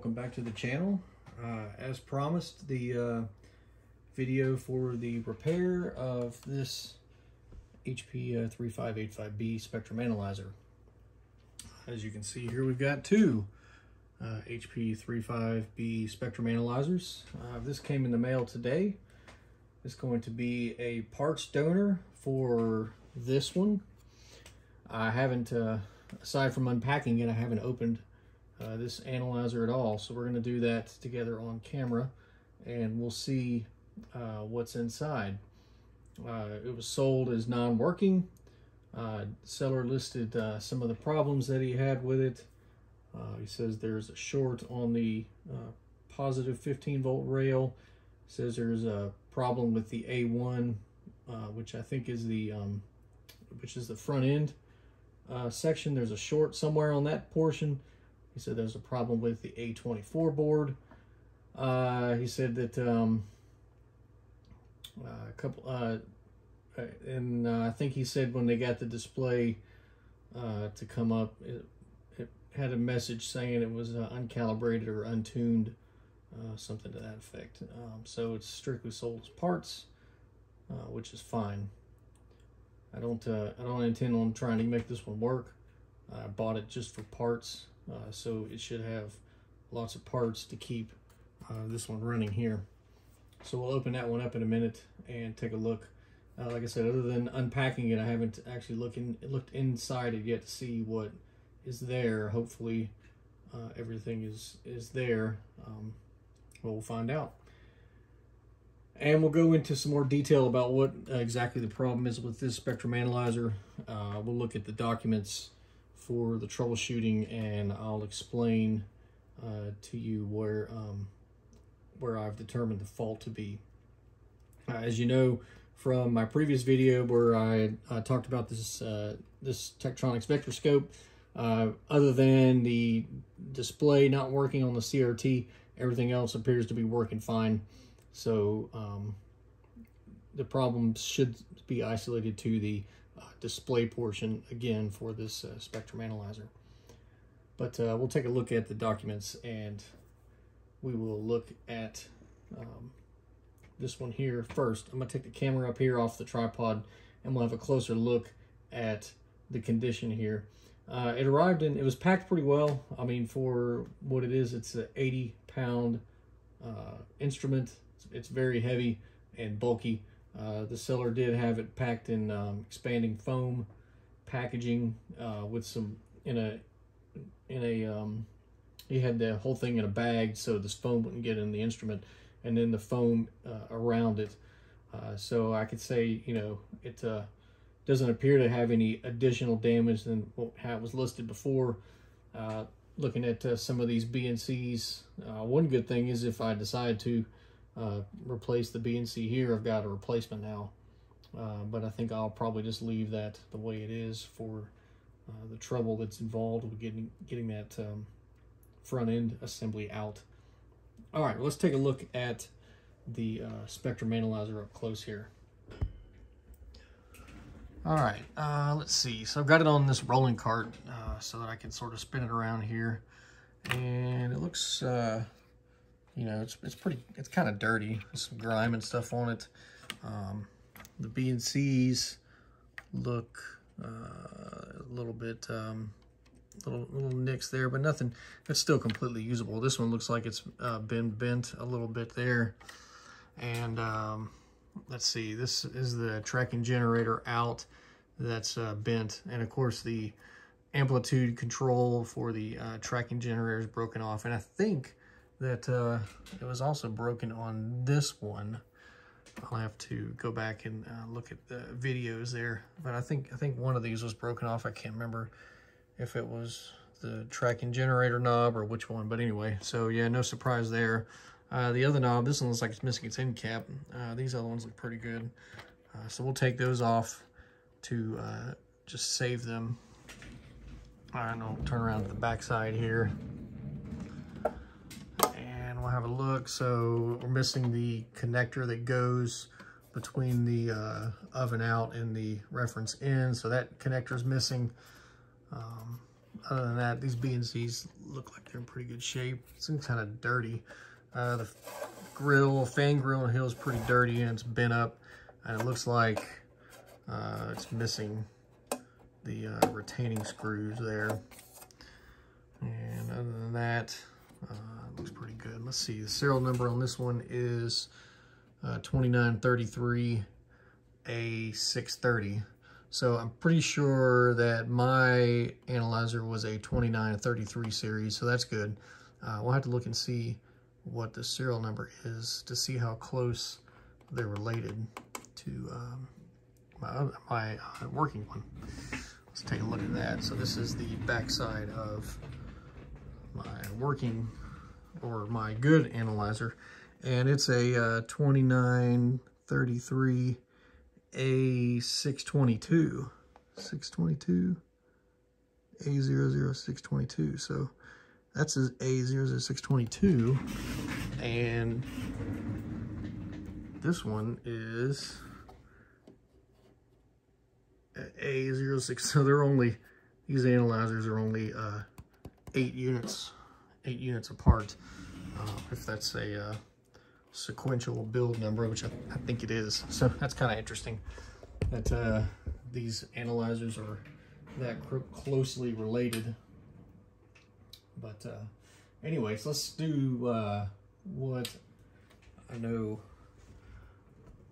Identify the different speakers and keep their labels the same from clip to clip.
Speaker 1: welcome back to the channel. Uh, as promised, the uh, video for the repair of this HP uh, 3585B spectrum analyzer. As you can see here, we've got two uh, HP 35B spectrum analyzers. Uh, this came in the mail today. It's going to be a parts donor for this one. I haven't, uh, aside from unpacking it, I haven't opened uh, this analyzer at all. So we're going to do that together on camera and we'll see uh, what's inside. Uh, it was sold as non-working. Uh, seller listed some of the problems that he had with it. He says there's a short on the positive 15 volt rail. Says there's a problem with the A1, which I think is the um, which is the front end section. There's a short somewhere on that portion he said there's a problem with the A24 board. Uh, he said that um, uh, a couple, uh, uh and uh, I think he said when they got the display uh, to come up, it, it, had a message saying it was uncalibrated or untuned, something to that effect. Um, so it's strictly sold as parts, which is fine. I don't, I don't intend on trying to make this one work. I bought it just for parts uh, so it should have lots of parts to keep uh, this one running here. So we'll open that one up in a minute and take a look. Uh, like I said, other than unpacking it, I haven't actually looking looked inside it yet to see what is there. Hopefully, uh, everything is is there. Um, well, we'll find out. And we'll go into some more detail about what exactly the problem is with this spectrum analyzer. Uh, we'll look at the documents for the troubleshooting and I'll explain uh, to you where um, where I've determined the fault to be. Uh, as you know from my previous video where I uh, talked about this uh, this Tektronix Vectorscope, uh, other than the display not working on the CRT, everything else appears to be working fine. So um, the problem should be isolated to the display portion again for this uh, spectrum analyzer. But uh, we'll take a look at the documents and we will look at um, this one here first. I'm to take the camera up here off the tripod and we'll have a closer look at the condition here. Uh, it arrived in, it was packed pretty well. I mean, for what it is, it's an 80 pound uh, instrument. It's, it's, very heavy and bulky. Uh, the seller did have it packed in um, expanding foam packaging uh, with some in a in a um, he had the whole thing in a bag so this foam wouldn't get in the instrument and then the foam uh, around it. Uh, so I could say you know it uh, doesn't appear to have any additional damage than what was listed before. Looking at some of these BNCs one good thing is if I decide to uh, replace the BNC here. I've got a replacement now, uh, but I think I'll probably just leave that the way it is for uh, the trouble that's involved with getting getting that um, front end assembly out. All right, let's take a look at the uh, spectrum analyzer up close here. All right, uh, let's see. So I've got it on this rolling cart uh, so that I can sort of spin it around here. And it looks you know, it's, it's pretty, it's kind of dirty. There's some grime and stuff on it. Um, the BNCs look uh, a little bit, um, little, little nicks there, but nothing, it's still completely usable. This one looks like it's uh, been bent a little bit there. And um, let's see, this is the tracking generator out that's uh, bent. And of course the amplitude control for the uh, tracking generator is broken off. And I think that uh, it was also broken on this one. I'll have to go back and uh, look at the videos there. But I think I think one of these was broken off. I can't remember if it was the tracking generator knob or which one. But anyway, so yeah, no surprise there. Uh, the other knob, this one looks like it's missing its end cap. Uh, these other ones look pretty good. Uh, so we'll take those off to uh, just save them. All right, I'll turn around to the back side here we'll have a look. So we're missing the connector that goes between the uh, oven out and the reference in. So that connector is missing. Um, other than that, these BNCs look like they're in pretty good shape. It's kind of dirty. Uh, the grill, fan grill on the hill is pretty dirty and it's bent up. And it looks like uh, it's missing the uh, retaining screws there. And other than that, uh, looks pretty good. Let's see, the serial number on this one is uh, 2933A630. So I'm pretty sure that my analyzer was a 2933 series, so that's good. Uh, we'll have to look and see what the serial number is to see how close they're related to um, my, my uh, working one. Let's take a look at that. So this is the backside of my working or my good analyzer and it's a uh, 2933 A622 622 A00622 so that's his A00622 and this one is A06 so they're only these analyzers are only uh, eight units eight units apart uh, if that's a uh, sequential build number, which I, I think it is. So that's kind of interesting that uh, these analyzers are that closely related. But uh, anyways, let's do uh, what I know.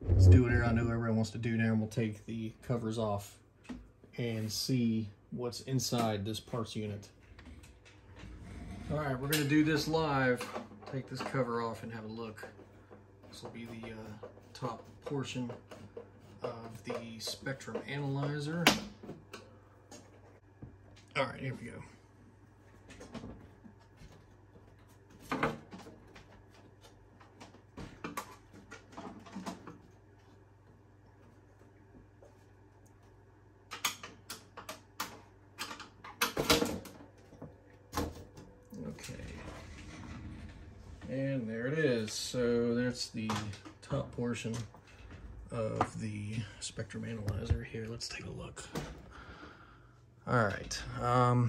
Speaker 1: Let's do what I know everyone wants to do now, and we'll take the covers off and see what's inside this parts unit. All right, we're gonna do this live. Take this cover off and have a look. This will be the uh, top portion of the spectrum analyzer. All right, here we go. And there it is. The top portion of the spectrum analyzer here. Let's take a look. All right. Um,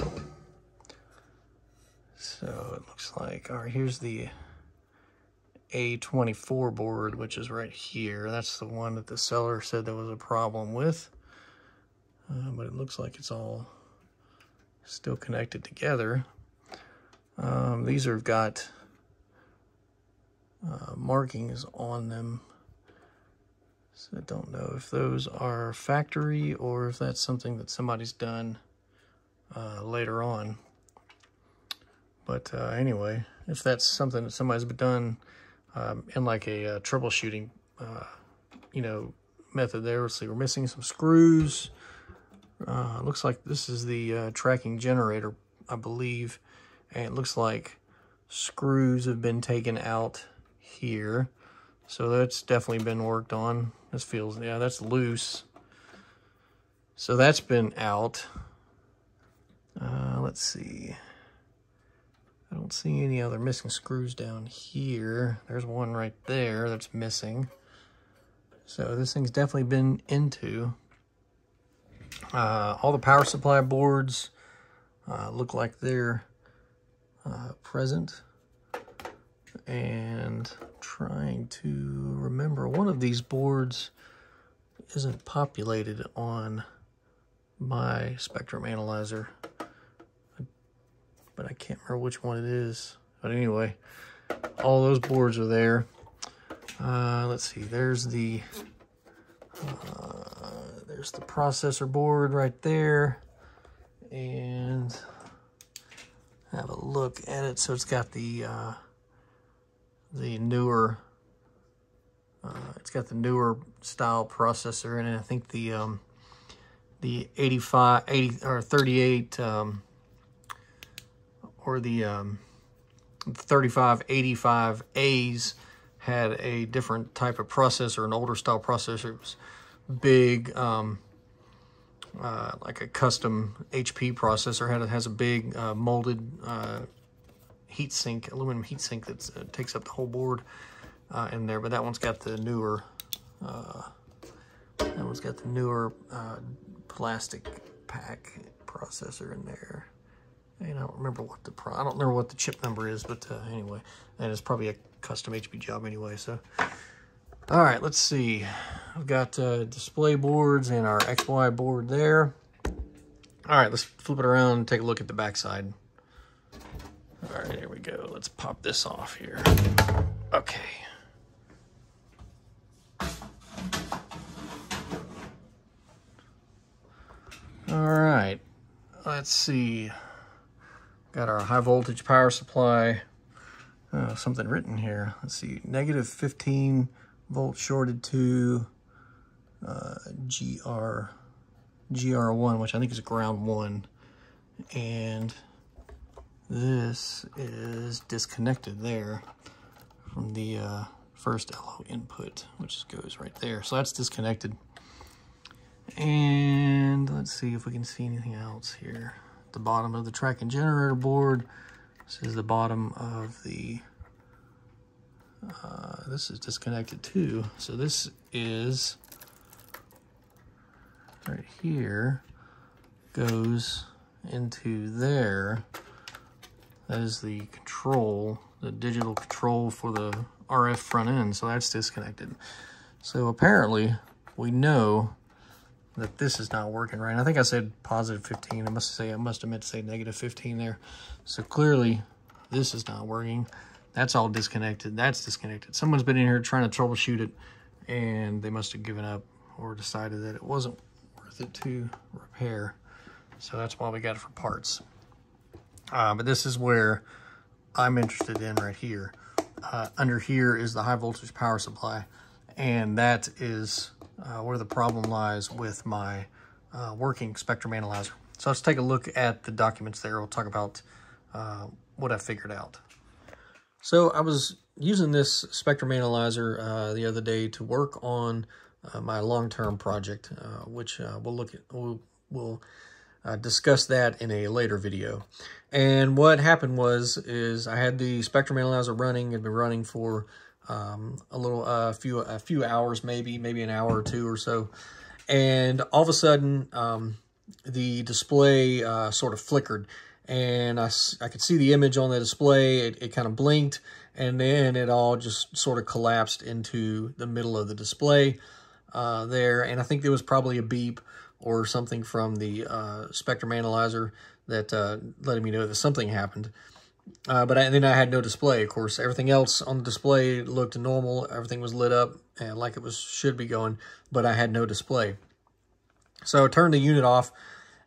Speaker 1: so it looks like, all right, here's the A24 board, which is right here. That's the one that the seller said there was a problem with. Uh, but it looks like it's all still connected together. Um, these have got uh, markings on them. So I don't know if those are factory or if that's something that somebody's done uh, later on. But uh, anyway, if that's something that somebody's done um, in like a uh, troubleshooting, uh, you know, method there, let's see, we're missing some screws. Uh, looks like this is the tracking generator, I believe. And it looks like screws have been taken out here. So that's definitely been worked on. This feels, yeah, that's loose. So that's been out. Uh, let's see. I don't see any other missing screws down here. There's one right there that's missing. So this thing's definitely been into. Uh, all the power supply boards uh, look like they're uh, present and trying to remember. One of these boards isn't populated on my spectrum analyzer. But I can't remember which one it is. But anyway all those boards are there. Uh, let's see. There's the uh, there's the processor board right there. And have a look at it. So it's got the uh, the newer, uh, it's got the newer style processor in it. I think the um, the 85, 80 or 38 um, or the um, 3585As had a different type of processor, an older style processor. It was big, um, uh, like a custom HP processor. Had has a big uh, molded uh, heatsink, aluminum heatsink that uh, takes up the whole board uh, in there. But that one's got the newer, uh, that one's got the newer uh, plastic pack processor in there. And I don't remember what the I don't remember what the chip number is, but uh, anyway, and it's probably a custom HP job anyway. So, all right, let's see. I've got uh, display boards and our XY board there. All right, let's flip it around and take a look at the backside. All right, here we go. Let's pop this off here. Okay. All right, let's see. Got our high voltage power supply. Uh, something written here. Let's see, negative 15 volt shorted to uh, GR, GR1, which I think is ground one. And this is disconnected there from the uh, first LO input, which goes right there. So that's disconnected. And let's see if we can see anything else here. The bottom of the tracking generator board, this is the bottom of the, uh, this is disconnected too. So this is right here, goes into there. That is the control, the digital control for the RF front end. So that's disconnected. So apparently we know that this is not working right. I think I said positive 15. I must say I must have meant to say negative 15 there. So clearly this is not working. That's all disconnected. That's disconnected. Someone's been in here trying to troubleshoot it and they must have given up or decided that it wasn't worth it to repair. So that's why we got it for parts. Uh, but this is where I'm interested in right here. Uh, under here is the high voltage power supply. And that is uh, where the problem lies with my uh, working spectrum analyzer. So let's take a look at the documents there. We'll talk about uh, what I figured out. So I was using this spectrum analyzer uh, the other day to work on my long-term project, which we'll look at. We'll, we'll discuss that in a later video. And what happened was, is I had the spectrum analyzer running. It'd been running for um, a little, a uh, few, a few hours, maybe, maybe an hour or two or so. And all of a sudden, um, the display uh, sort of flickered and I, I could see the image on the display. It, it kind of blinked and then it all just sort of collapsed into the middle of the display uh, there. And I think there was probably a beep or something from the uh, Spectrum Analyzer that uh, letting me know that something happened. Uh, but I, then I had no display, of course. Everything else on the display looked normal. Everything was lit up and like it was should be going, but I had no display. So I turned the unit off,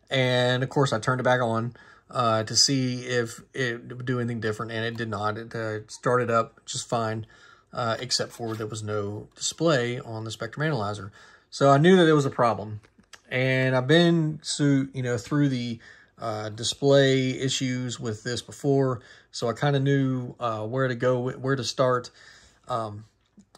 Speaker 1: and of course I turned it back on uh, to see if it would do anything different, and it did not. It uh, started up just fine, uh, except for there was no display on the Spectrum Analyzer. So I knew that it was a problem, and I've been so you know through the uh, display issues with this before, so I kind of knew uh, where to go, where to start. Um,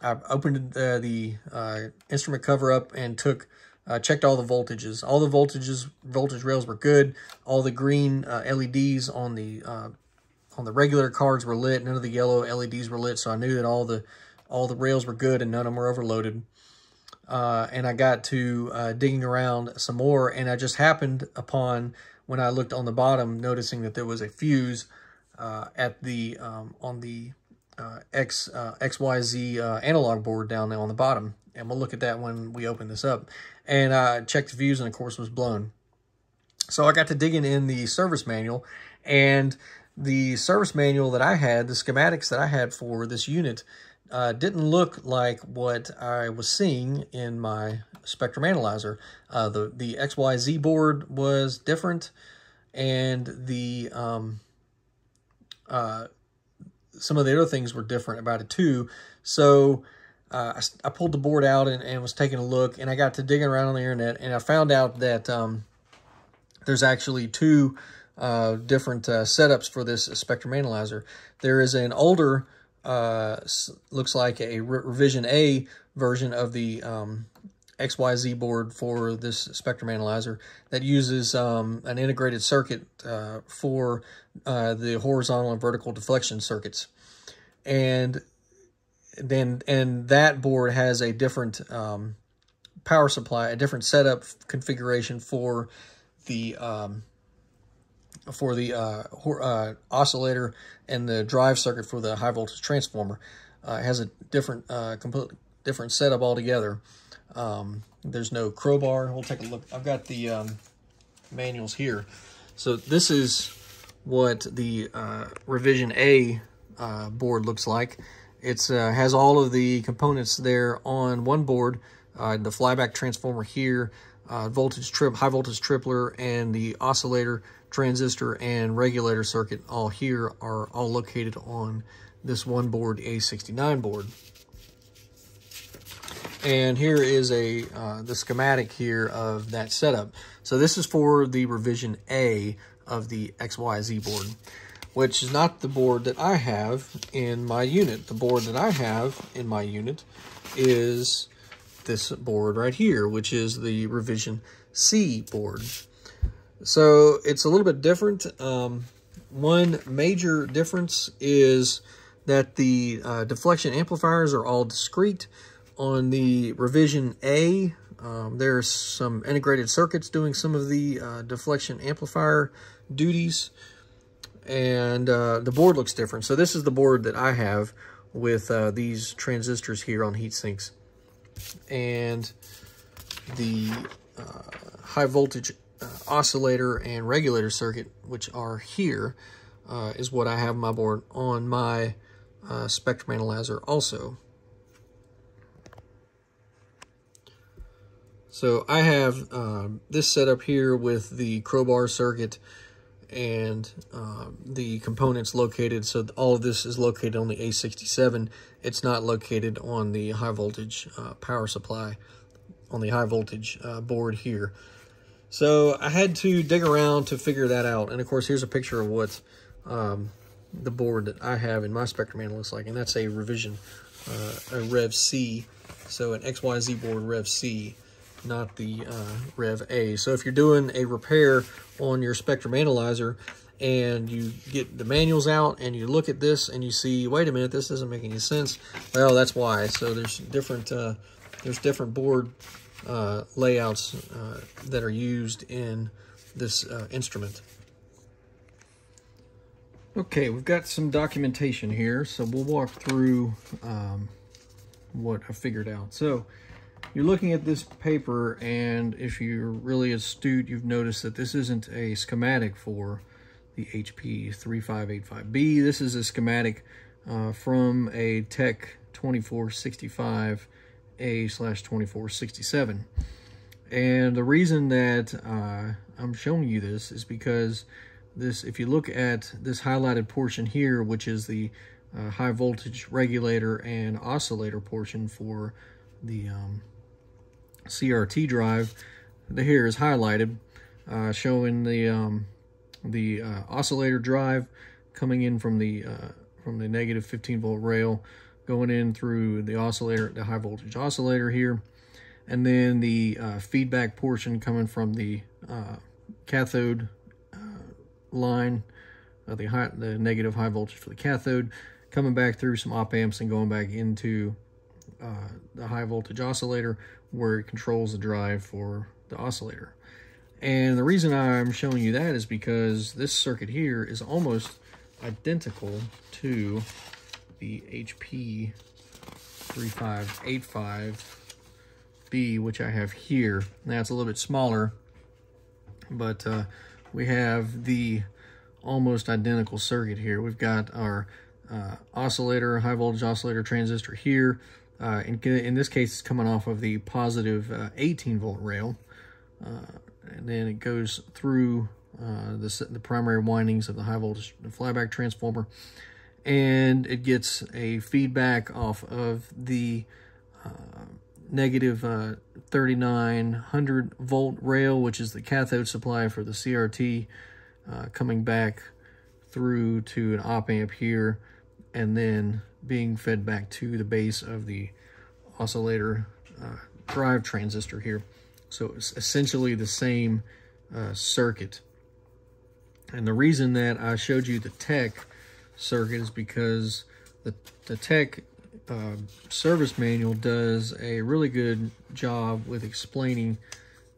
Speaker 1: I opened the, the uh, instrument cover up and took uh, checked all the voltages. All the voltages, voltage rails were good. All the green uh, LEDs on the uh, on the regular cards were lit. None of the yellow LEDs were lit, so I knew that all the all the rails were good and none of them were overloaded. Uh, and I got to uh, digging around some more, and I just happened upon when I looked on the bottom, noticing that there was a fuse uh, at the um, on the uh, X uh, XYZ uh, analog board down there on the bottom. And we'll look at that when we open this up. And I checked the fuse and of course was blown. So I got to digging in the service manual and the service manual that I had, the schematics that I had for this unit, uh, didn't look like what I was seeing in my spectrum analyzer. Uh, the, the XYZ board was different and the um, uh, some of the other things were different about it too. So uh, I, I, pulled the board out and, and, was taking a look, and I got to digging around on the internet, and I found out that um, there's actually two uh, different uh, setups for this spectrum analyzer. There is an older, uh, looks like a Re revision A version of the um, XYZ board for this spectrum analyzer that uses um, an integrated circuit uh, for uh, the horizontal and vertical deflection circuits. And then and that board has a different um, power supply, a different setup configuration for the um, for the uh, uh, oscillator and the drive circuit for the high voltage transformer. Uh, it has a different, uh, completely different setup altogether. Um, there's no crowbar. We'll take a look. I've got the um, manuals here. So this is what the uh, revision A uh, board looks like. It uh, has all of the components there on one board. The flyback transformer here, uh, voltage trip, high voltage tripler, and the oscillator, transistor, and regulator circuit all here are all located on this one board, A69 board. And here is a uh, the schematic here of that setup. So this is for the revision A of the XYZ board, which is not the board that I have in my unit. The board that I have in my unit is this board right here, which is the revision C board. So it's a little bit different. Um, one major difference is that the uh, deflection amplifiers are all discrete. On the revision A, um, there's some integrated circuits doing some of the uh, deflection amplifier duties. And uh, the board looks different. So this is the board that I have with uh, these transistors here on heat sinks. And the uh, high voltage uh, oscillator and regulator circuit, which are here, uh, is what I have my board on my uh, spectrum analyzer also. So I have um, this setup here with the crowbar circuit and um, the components located. So all of this is located on the A67. It's not located on the high voltage uh, power supply on the high voltage uh, board here. So I had to dig around to figure that out. And of course, here's a picture of what um, the board that I have in my spectrum analyst like, and that's a revision, uh, a Rev C. So an XYZ board Rev C not the uh, Rev A. So if you're doing a repair on your Spectrum Analyzer and you get the manuals out and you look at this and you see, wait a minute, this doesn't make any sense. Well, that's why. So there's different uh, there's different board uh, layouts uh, that are used in this uh, instrument. Okay, we've got some documentation here, so we'll walk through um, what I figured out. So you're looking at this paper and if you're really astute, you've noticed that this isn't a schematic for the HP 3585B. This is a schematic uh, from a Tek 2465A slash 2467. And the reason that uh, I'm showing you this is because this, if you look at this highlighted portion here, which is the uh, high voltage regulator and oscillator portion for the um, CRT drive. The here is highlighted, uh, showing the um, the uh, oscillator drive coming in from the uh, from the negative 15 volt rail, going in through the oscillator, the high voltage oscillator here, and then the uh, feedback portion coming from the uh, cathode uh, line, the high, the negative high voltage for the cathode, coming back through some op amps and going back into the high voltage oscillator where it controls the drive for the oscillator. And the reason I'm showing you that is because this circuit here is almost identical to the HP 3585B, which I have here. Now it's a little bit smaller, but uh, we have the almost identical circuit here. We've got our uh, oscillator, high voltage oscillator transistor here. Uh, in, in this case, it's coming off of the positive uh, 18 volt rail. Uh, and then it goes through uh, the, the primary windings of the high voltage flyback transformer. And it gets a feedback off of the uh, negative, uh, 3900 volt rail, which is the cathode supply for the CRT, coming back through to an op amp here and then being fed back to the base of the oscillator uh, drive transistor here. So it's essentially the same uh, circuit. And the reason that I showed you the Tek circuit is because the, the Tek uh, service manual does a really good job with explaining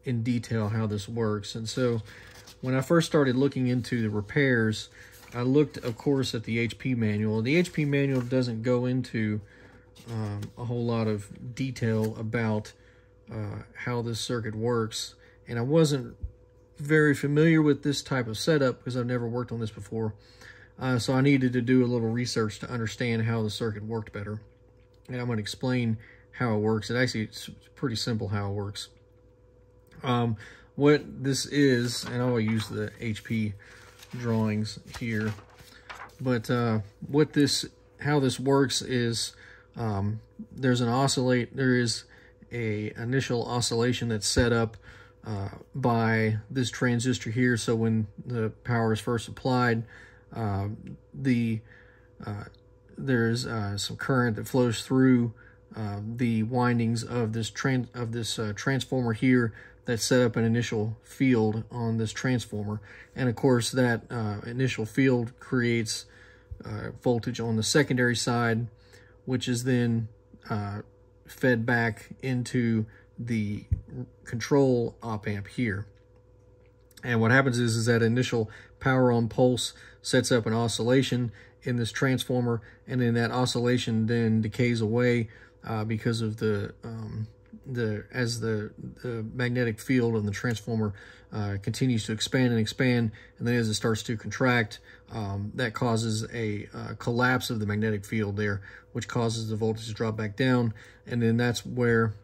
Speaker 1: in detail how this works. And so when I first started looking into the repairs, I looked, of course, at the HP manual. The HP manual doesn't go into um, a whole lot of detail about uh, how this circuit works, and I wasn't very familiar with this type of setup because I've never worked on this before. Uh, so I needed to do a little research to understand how the circuit worked better. And I'm going to explain how it works. It actually, it's pretty simple how it works. Um, what this is, and I'll use the HP drawings here, but uh, what this, how this works is um, there's an oscillate, there is a initial oscillation that's set up uh, by this transistor here. So when the power is first applied, uh, the uh, there's uh, some current that flows through uh, the windings of this trans of this uh, transformer here that set up an initial field on this transformer. And of course, that initial field creates voltage on the secondary side, which is then fed back into the control op amp here. And what happens is, is that initial power on pulse sets up an oscillation in this transformer, and then that oscillation then decays away uh, because of the um, the as the, the magnetic field of the transformer uh, continues to expand and expand, and then as it starts to contract, um, that causes a uh, collapse of the magnetic field there, which causes the voltage to drop back down, and then that's where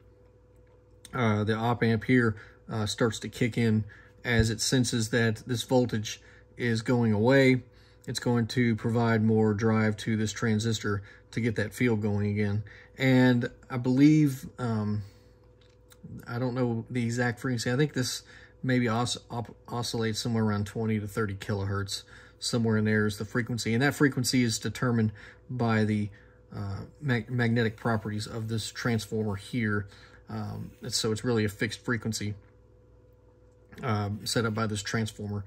Speaker 1: uh, the op amp here uh, starts to kick in as it senses that this voltage is going away. It's going to provide more drive to this transistor to get that field going again. And I believe, um, I don't know the exact frequency. I think this maybe os oscillates somewhere around 20 to 30 kilohertz. Somewhere in there is the frequency. And that frequency is determined by the uh, mag magnetic properties of this transformer here. Um, so it's really a fixed frequency um, set up by this transformer.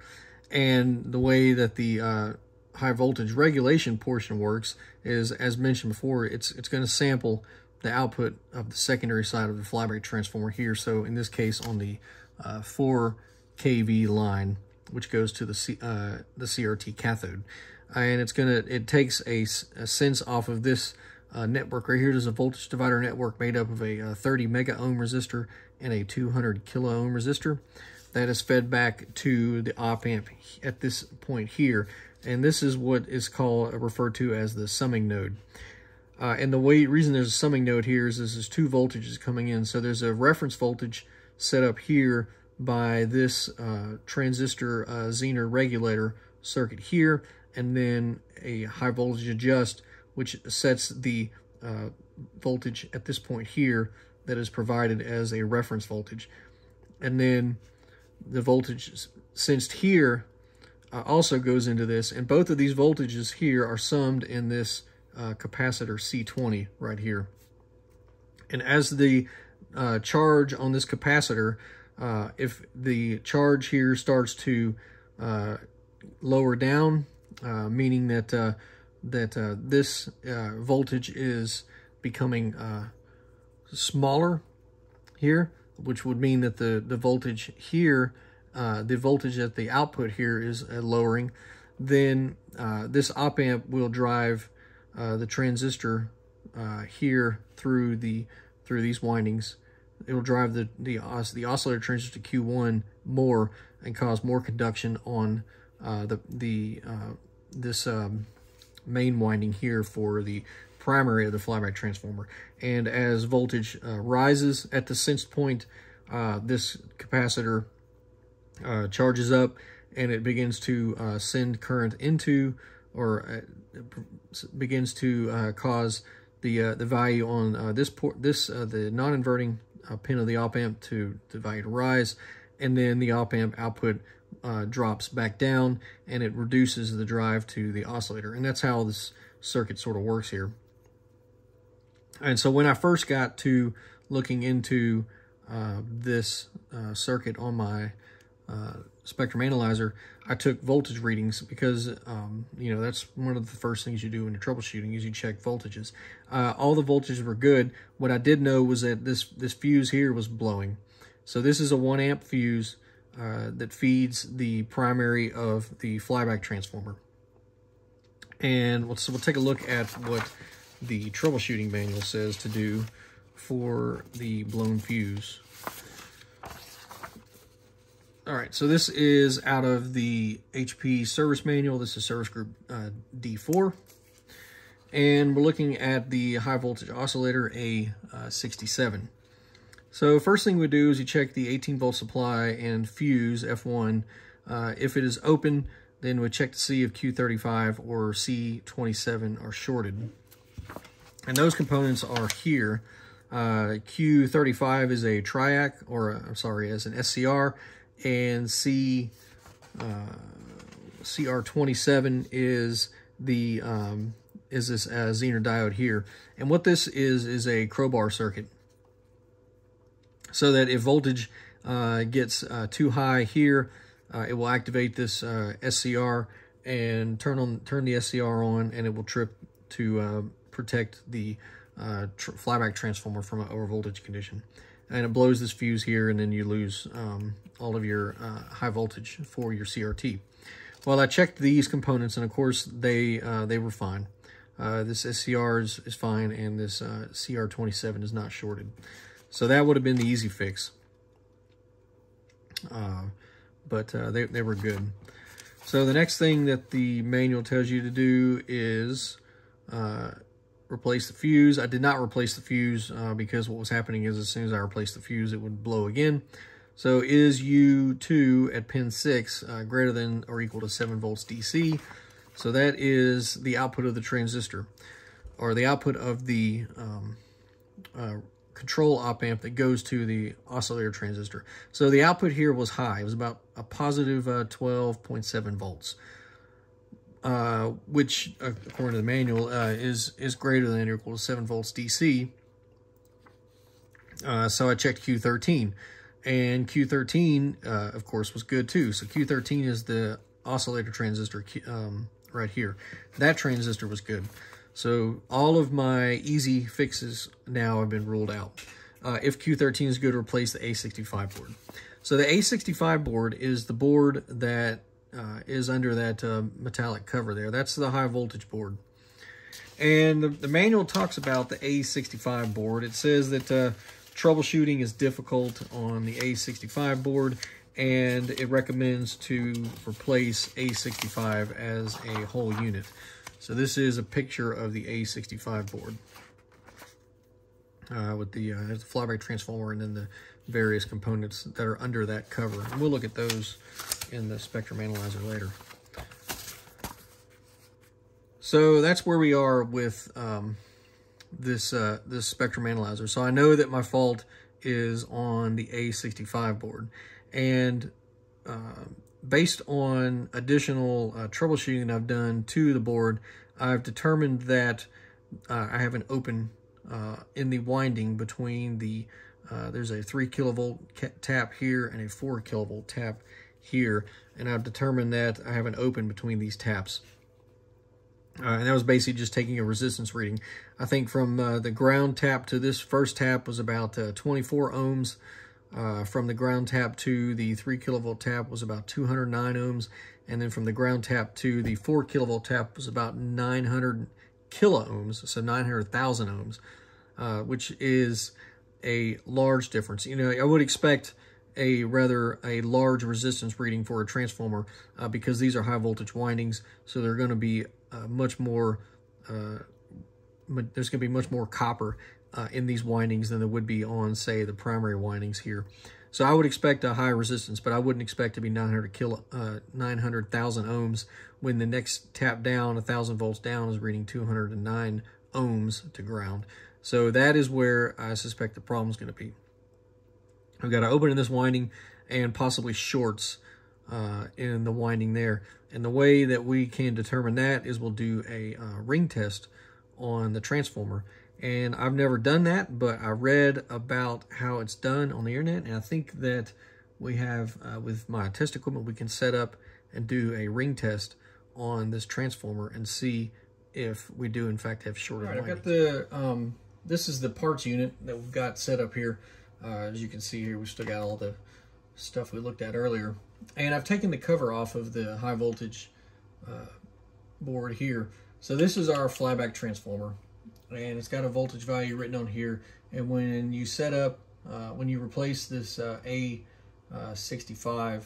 Speaker 1: And the way that the uh, high voltage regulation portion works is, as mentioned before, it's it's going to sample the output of the secondary side of the flyback transformer here. So in this case, on the uh, 4 kV line, which goes to the C, uh, the CRT cathode, and it's gonna it takes a, a sense off of this uh, network right here. There's a voltage divider network made up of a, uh, 30 mega ohm resistor and a 200 kilo ohm resistor that is fed back to the op amp at this point here. And this is what is called referred to as the summing node. Uh, and the way reason there's a summing node here is this is two voltages coming in. So there's a reference voltage set up here by this uh, transistor uh, Zener regulator circuit here, and then a high voltage adjust, which sets the uh, voltage at this point here that is provided as a reference voltage. And then the voltage sensed here uh, also goes into this, and both of these voltages here are summed in this uh, capacitor C20 right here. And as the uh, charge on this capacitor, uh, if the charge here starts to uh, lower down, uh, meaning that that this voltage is becoming smaller here, which would mean that the, the voltage here, uh, the voltage at the output here is uh, lowering, then uh, this op amp will drive uh, the transistor uh, here through the through these windings. It'll drive the the, os the oscillator transistor Q1 more and cause more conduction on uh, the the this um, main winding here for the primary of the flyback transformer. And as voltage uh, rises at the sensed point, uh, this capacitor uh, charges up and it begins to uh, send current into or uh, begins to uh, cause the the value on this port, this the non-inverting pin of the op amp to the value to rise, and then the op amp output uh, drops back down and it reduces the drive to the oscillator. And that's how this circuit sort of works here. And so when I first got to looking into uh, this uh, circuit on my uh, spectrum analyzer, I took voltage readings because, um, you know, that's one of the first things you do when you're troubleshooting is you check voltages. Uh, all the voltages were good. What I did know was that this, this fuse here was blowing. So this is a one amp fuse uh, that feeds the primary of the flyback transformer. And we'll, we'll take a look at what the troubleshooting manual says to do for the blown fuse. All right, so this is out of the HP service manual. This is service group uh, D4. And we're looking at the high voltage oscillator A67. Uh, so first thing we do is you check the 18 volt supply and fuse F1. Uh, if it is open, then we check to see if Q35 or C27 are shorted. And those components are here. Uh, Q35 is a TRIAC, or uh, I'm sorry, as an SCR, and C uh, CR27 is the um, is this uh, Zener diode here. And what this is is a crowbar circuit, so that if voltage uh, gets uh, too high here, uh, it will activate this uh, SCR and turn on turn the SCR on, and it will trip to uh, protect the tr flyback transformer from an overvoltage condition and it blows this fuse here and then you lose um, all of your uh, high voltage for your CRT. Well, I checked these components and of course they uh, they were fine. Uh, this SCR is, is, fine and this uh, CR27 is not shorted. So that would have been the easy fix. Uh, but uh, they, they were good. So the next thing that the manual tells you to do is replace the fuse. I did not replace the fuse uh, because what was happening is as soon as I replaced the fuse, it would blow again. So is U2 at pin 6 uh, greater than or equal to 7 volts DC? So that is the output of the transistor, or the output of the um, uh, control op amp that goes to the oscillator transistor. So the output here was high. It was about a positive 12.7 uh, volts. Uh, which, according to the manual, uh, is is greater than or equal to 7 volts DC. Uh, so I checked Q13, and Q13, uh, of course, was good too. So Q13 is the oscillator transistor um, right here. That transistor was good. So all of my easy fixes now have been ruled out. Uh, if Q13 is good, replace the A65 board. So the A65 board is the board that uh, is under that uh, metallic cover there. That's the high voltage board. And the, the, manual talks about the A65 board. It says that uh, troubleshooting is difficult on the A65 board and it recommends to replace A65 as a whole unit. So this is a picture of the A65 board uh, with the, uh, the flyback transformer and then the various components that are under that cover. And we'll look at those in the spectrum analyzer later. So that's where we are with um, this uh, this spectrum analyzer. So I know that my fault is on the A65 board. And uh, based on additional uh, troubleshooting I've done to the board, I've determined that uh, I have an open uh, in the winding between the uh, there's a 3 kilovolt tap here and a 4 kilovolt tap here. And I've determined that I have an open between these taps. Uh, and that was basically just taking a resistance reading. I think from uh, the ground tap to this first tap was about uh, 24 ohms. Uh, from the ground tap to the 3 kilovolt tap was about 209 ohms. And then from the ground tap to the 4 kilovolt tap was about 900 kilo ohms, so 900,000 ohms, uh, which is a large difference. You know, I would expect a rather a large resistance reading for a transformer uh, because these are high voltage windings, so they're going to be uh, much more, uh, there's going to be much more copper uh, in these windings than there would be on, say, the primary windings here. So I would expect a high resistance, but I wouldn't expect to be 900 kilo, uh, 900,000 ohms when the next tap down, 1,000 volts down, is reading 209 ohms to ground. So that is where I suspect the problem is going to be. I've got to open in this winding and possibly shorts uh, in the winding there. And the way that we can determine that is we'll do a uh, ring test on the transformer. And I've never done that, but I read about how it's done on the internet. And I think that we have, uh, with my test equipment, we can set up and do a ring test on this transformer and see if we do in fact have shorted All right, I've got the um, this is the parts unit that we've got set up here. Uh, as you can see here, we've still got all the stuff we looked at earlier. And I've taken the cover off of the high voltage uh, board here. So this is our flyback transformer and it's got a voltage value written on here. And when you set up, uh, when you replace this uh, A65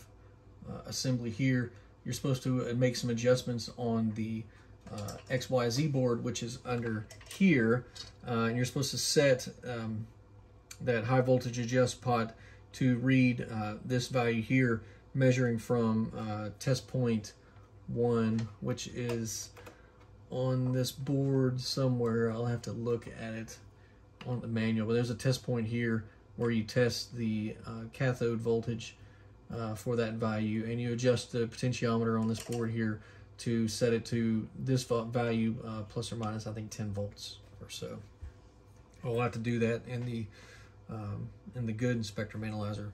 Speaker 1: uh, assembly here, you're supposed to uh, make some adjustments on the uh, XYZ board, which is under here. Uh, and you're supposed to set um, that high voltage adjust pot to read this value here, measuring from test point one, which is on this board somewhere. I'll have to look at it on the manual, but there's a test point here where you test the uh, cathode voltage uh, for that value and you adjust the potentiometer on this board here to set it to this value uh, plus or minus I think 10 volts or so. We'll have to do that in the um, in the good spectrum analyzer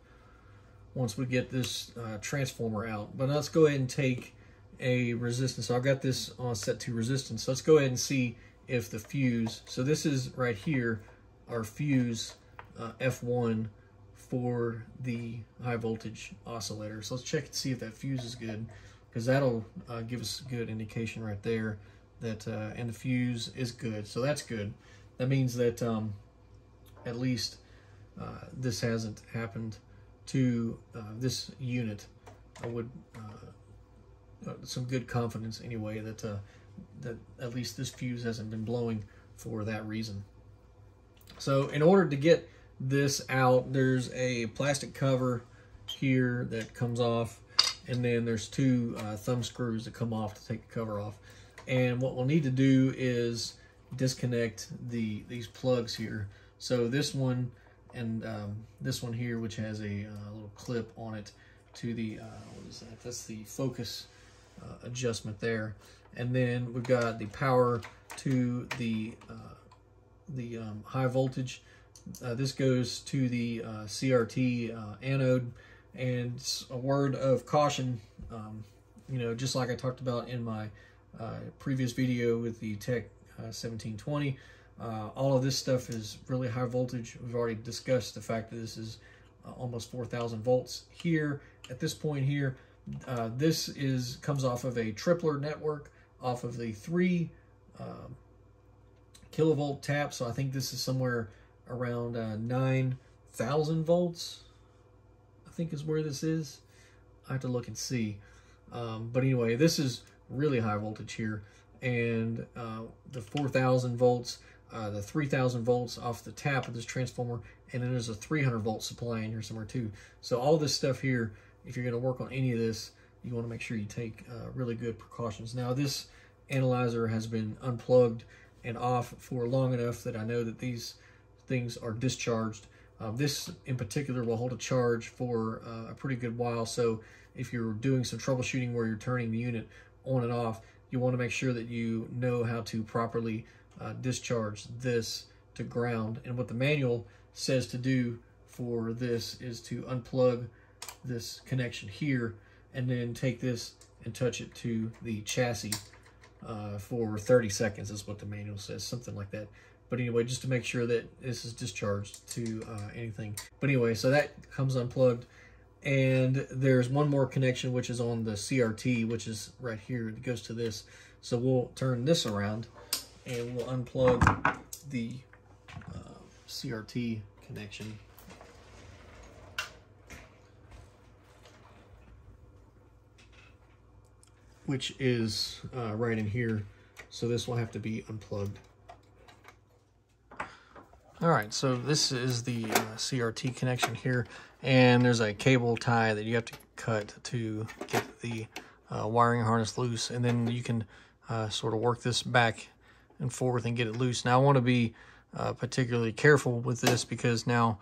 Speaker 1: once we get this uh, transformer out. But let's go ahead and take a resistance. So I've got this on set to resistance. So let's go ahead and see if the fuse, so this is right here, our fuse uh, F1 for the high voltage oscillator. So let's check and see if that fuse is good because that'll uh, give us a good indication right there that, uh, and the fuse is good. So that's good. That means that um, at least this hasn't happened to uh, this unit. I would uh, uh, some good confidence anyway that uh, that at least this fuse hasn't been blowing for that reason. So in order to get this out, there's a plastic cover here that comes off, and then there's two uh, thumb screws that come off to take the cover off. And what we'll need to do is disconnect the these plugs here. So this one and um, this one here, which has a uh, little clip on it to the, uh, what is that? That's the focus uh, adjustment there. And then we've got the power to the uh, the um, high voltage. Uh, this goes to the CRT anode. And a word of caution, um, you know, just like I talked about in my previous video with the Tek 1720, all of this stuff is really high voltage. We've already discussed the fact that this is almost 4,000 volts here. At this point here, uh, this is comes off of a tripler network off of the three uh, kilovolt tap. So I think this is somewhere around uh, 9,000 volts. I think is where this is. I have to look and see. Um, but anyway, this is really high voltage here. And uh, the 4,000 volts, uh, the 3,000 volts off the tap of this transformer, and then there's a 300 volt supply in here somewhere too. So all this stuff here if you're going to work on any of this, you want to make sure you take uh, really good precautions. Now, this analyzer has been unplugged and off for long enough that I know that these things are discharged. Um, this in particular will hold a charge for uh, a pretty good while. So if you're doing some troubleshooting where you're turning the unit on and off, you want to make sure that you know how to properly uh, discharge this to ground. And what the manual says to do for this is to unplug this connection here and then take this and touch it to the chassis uh, for 30 seconds is what the manual says, something like that. But anyway, just to make sure that this is discharged to uh, anything. But anyway, so that comes unplugged. And there's one more connection, which is on the CRT, which is right here. It goes to this. So we'll turn this around and we'll unplug the uh, CRT connection which is uh, right in here. So this will have to be unplugged. All right, so this is the uh, CRT connection here, and there's a cable tie that you have to cut to get the uh, wiring harness loose, and then you can uh, sort of work this back and forth and get it loose. Now I want to be uh, particularly careful with this because now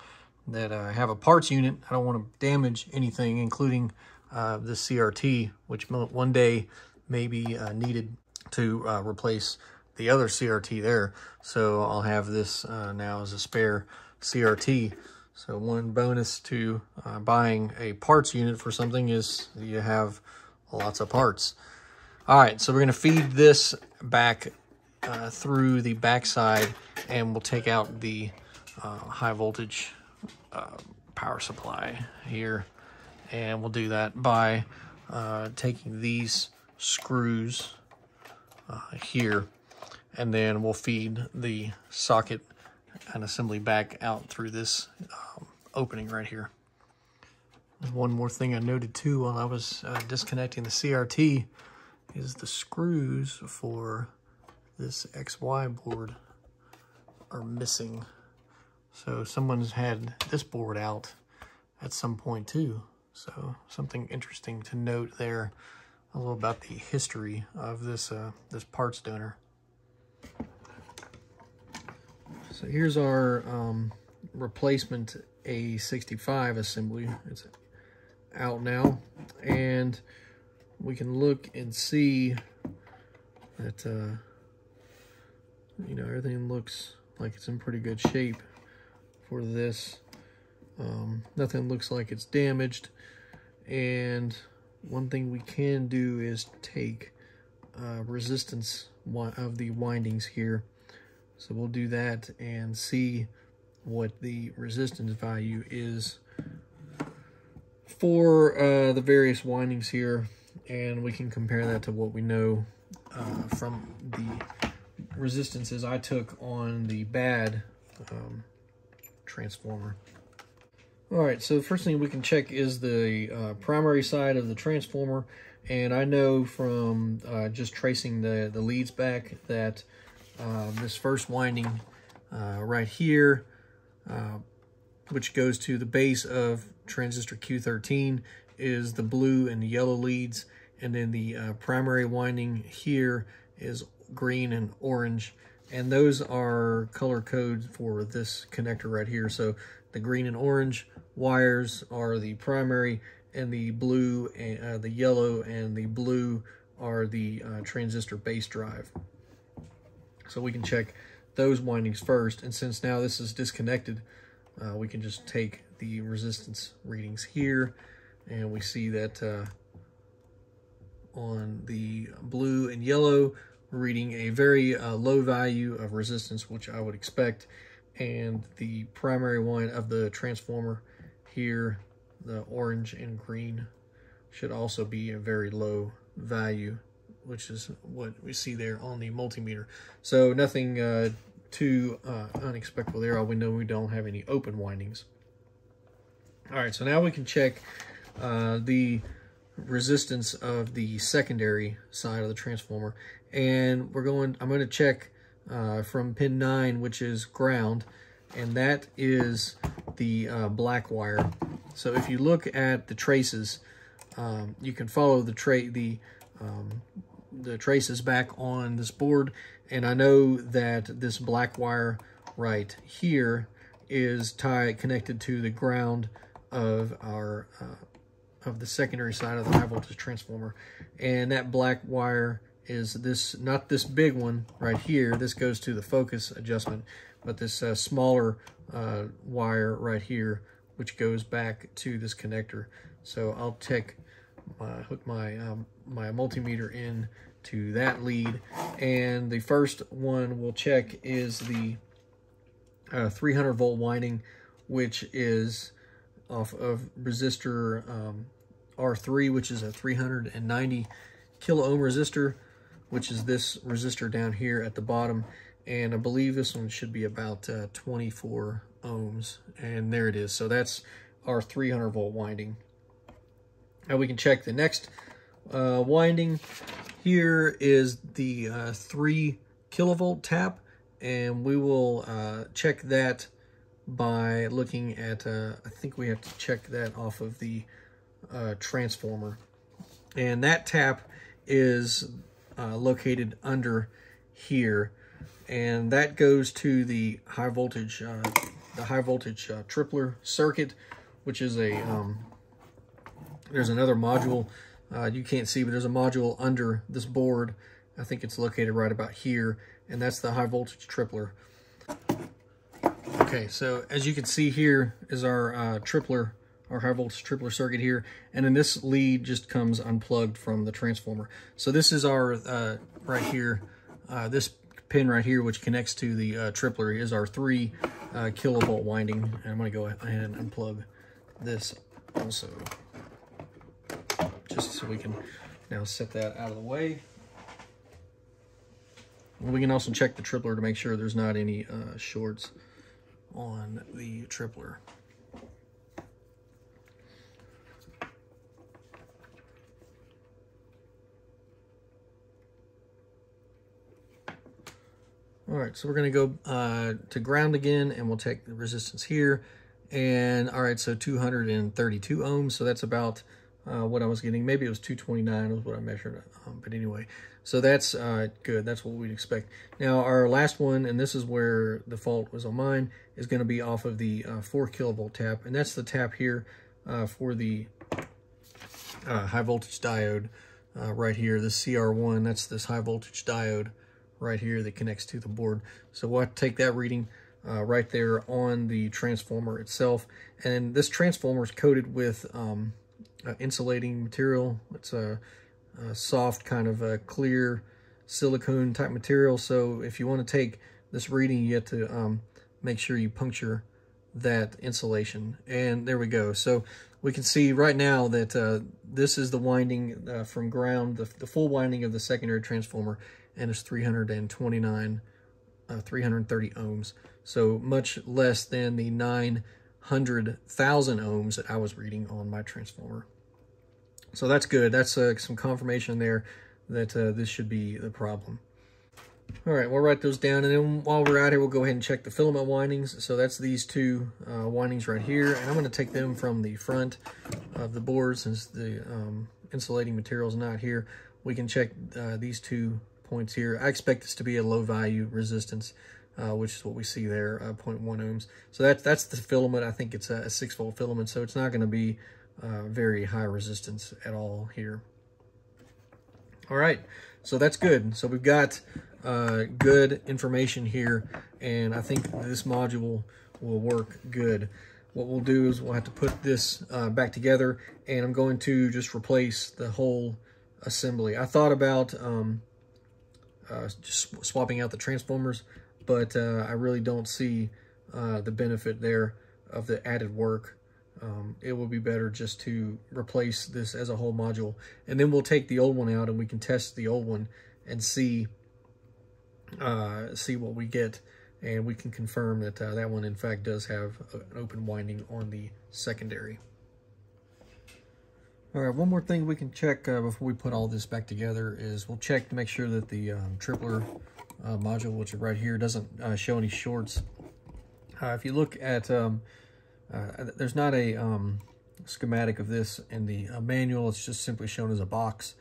Speaker 1: that I have a parts unit, I don't want to damage anything, including uh, the CRT, which one day may be uh, needed to uh, replace the other CRT there. So I'll have this uh, now as a spare CRT. So one bonus to uh, buying a parts unit for something is you have lots of parts. All right, so we're going to feed this back uh, through the backside and we'll take out the high voltage power supply here And we'll do that by uh, taking these screws uh, here and then we'll feed the socket and assembly back out through this um, opening right here. one more thing I noted too while I was uh, disconnecting the CRT is the screws for this XY board are missing. So someone's had this board out at some point too. So something interesting to note there, a little about the history of this, uh, this parts donor. So here's our um, replacement A65 assembly. It's out now. And we can look and see that, uh, you know, everything looks like it's in pretty good shape for this. Um, nothing looks like it's damaged. And one thing we can do is take uh, resistance of the windings here so we'll do that and see what the resistance value is for uh, the various windings here. And we can compare that to what we know uh, from the resistances I took on the bad um, transformer. All right, so the first thing we can check is the uh, primary side of the transformer. And I know from uh, just tracing the, the leads back that uh, this first winding uh, right here, uh, which goes to the base of transistor Q13, is the blue and the yellow leads. And then the uh, primary winding here is green and orange. And those are color codes for this connector right here. So the green and orange wires are the primary and the blue, and, uh, the yellow and the blue are the uh, transistor base drive. So we can check those windings first. And since now this is disconnected, uh, we can just take the resistance readings here. And we see that uh, on the blue and yellow, reading a very uh, low value of resistance, which I would expect. And the primary one of the transformer here, the orange and green, should also be a very low value which is what we see there on the multimeter. So nothing uh, too uh, unexpected there. All we know we don't have any open windings. All right, so now we can check uh, the resistance of the secondary side of the transformer. And we're going, I'm going to check uh, from pin 9, which is ground, and that is the uh, black wire. So if you look at the traces, um, you can follow the tra the um, the traces back on this board. And I know that this black wire right here is tied connected to the ground of our uh, of the secondary side of the high voltage transformer. And that black wire is this, not this big one right here. This goes to the focus adjustment, but this uh, smaller uh, wire right here, which goes back to this connector. So I'll take my, hook my um, my multimeter in to that lead. And the first one we'll check is the uh, 300 volt winding, which is off of resistor um, R3, which is a 390 kilo ohm resistor, which is this resistor down here at the bottom. And I believe this one should be about uh, 24 ohms. And there it is. So that's our 300 volt winding. Now we can check the next uh, winding. Here is the uh, 3 kilovolt tap, and we will uh, check that by looking at, uh, I think we have to check that off of the uh, transformer. And that tap is uh, located under here, and that goes to the high voltage, the high voltage tripler circuit, which is a, um, there's another module uh, you can't see, but there's a module under this board. I think it's located right about here, and that's the high voltage tripler. Okay, so as you can see here is our uh, tripler, our high voltage tripler circuit here, and then this lead just comes unplugged from the transformer. So this is our, uh, right here, uh, this pin right here, which connects to the uh, tripler, is our 3 uh, kilovolt winding. And I'm going to go ahead and unplug this also. just so we can now set that out of the way. We can also check the tripler to make sure there's not any uh, shorts on the tripler. All right, so we're gonna go uh, to ground again and we'll take the resistance here. And all right, so 232 ohms, so that's about uh, what I was getting. Maybe it was 229 was what I measured, um, but anyway. So that's uh, good, that's what we'd expect. Now our last one, and this is where the fault was on mine, is gonna be off of the uh, four kilovolt tap. And that's the tap here uh, for the uh, high voltage diode right here, the CR1, that's this high voltage diode right here that connects to the board. So we'll take that reading uh, right there on the transformer itself. And this transformer is coated with um, uh, insulating material. It's a, a, soft kind of a clear silicone type material. So if you want to take this reading, you have to um, make sure you puncture that insulation. And there we go. So we can see right now that uh, this is the winding uh, from ground, the, the full winding of the secondary transformer and it's 329, uh, 330 ohms. So much less than the 900,000 ohms that I was reading on my transformer. So that's good. That's uh, some confirmation there that uh, this should be the problem. All right, we'll write those down, and then while we're out here, we'll go ahead and check the filament windings. So that's these two uh, windings right here, and I'm going to take them from the front of the board since the um, insulating material is not here. We can check uh, these two points here. I expect this to be a low value resistance, uh, which is what we see there, uh, 0.1 ohms. So that's, that's the filament. I think it's a, a 6 volt filament, so it's not going to be uh, very high resistance at all here. All right, so that's good. So we've got uh, good information here, and I think this module will work good. What we'll do is we'll have to put this uh, back together, and I'm going to just replace the whole assembly. I thought about um, uh, just swapping out the transformers, but uh, I really don't see uh, the benefit there of the added work. Um, it will be better just to replace this as a whole module. And then we'll take the old one out and we can test the old one and see uh, see what we get. And we can confirm that uh, that one, in fact, does have an open winding on the secondary. All right, one more thing we can check uh, before we put all this back together is we'll check to make sure that the um, tripler uh, module, which is right here, doesn't uh, show any shorts. Uh, if you look at, um, uh, there's not a um, schematic of this in the uh, manual, it's just simply shown as a box.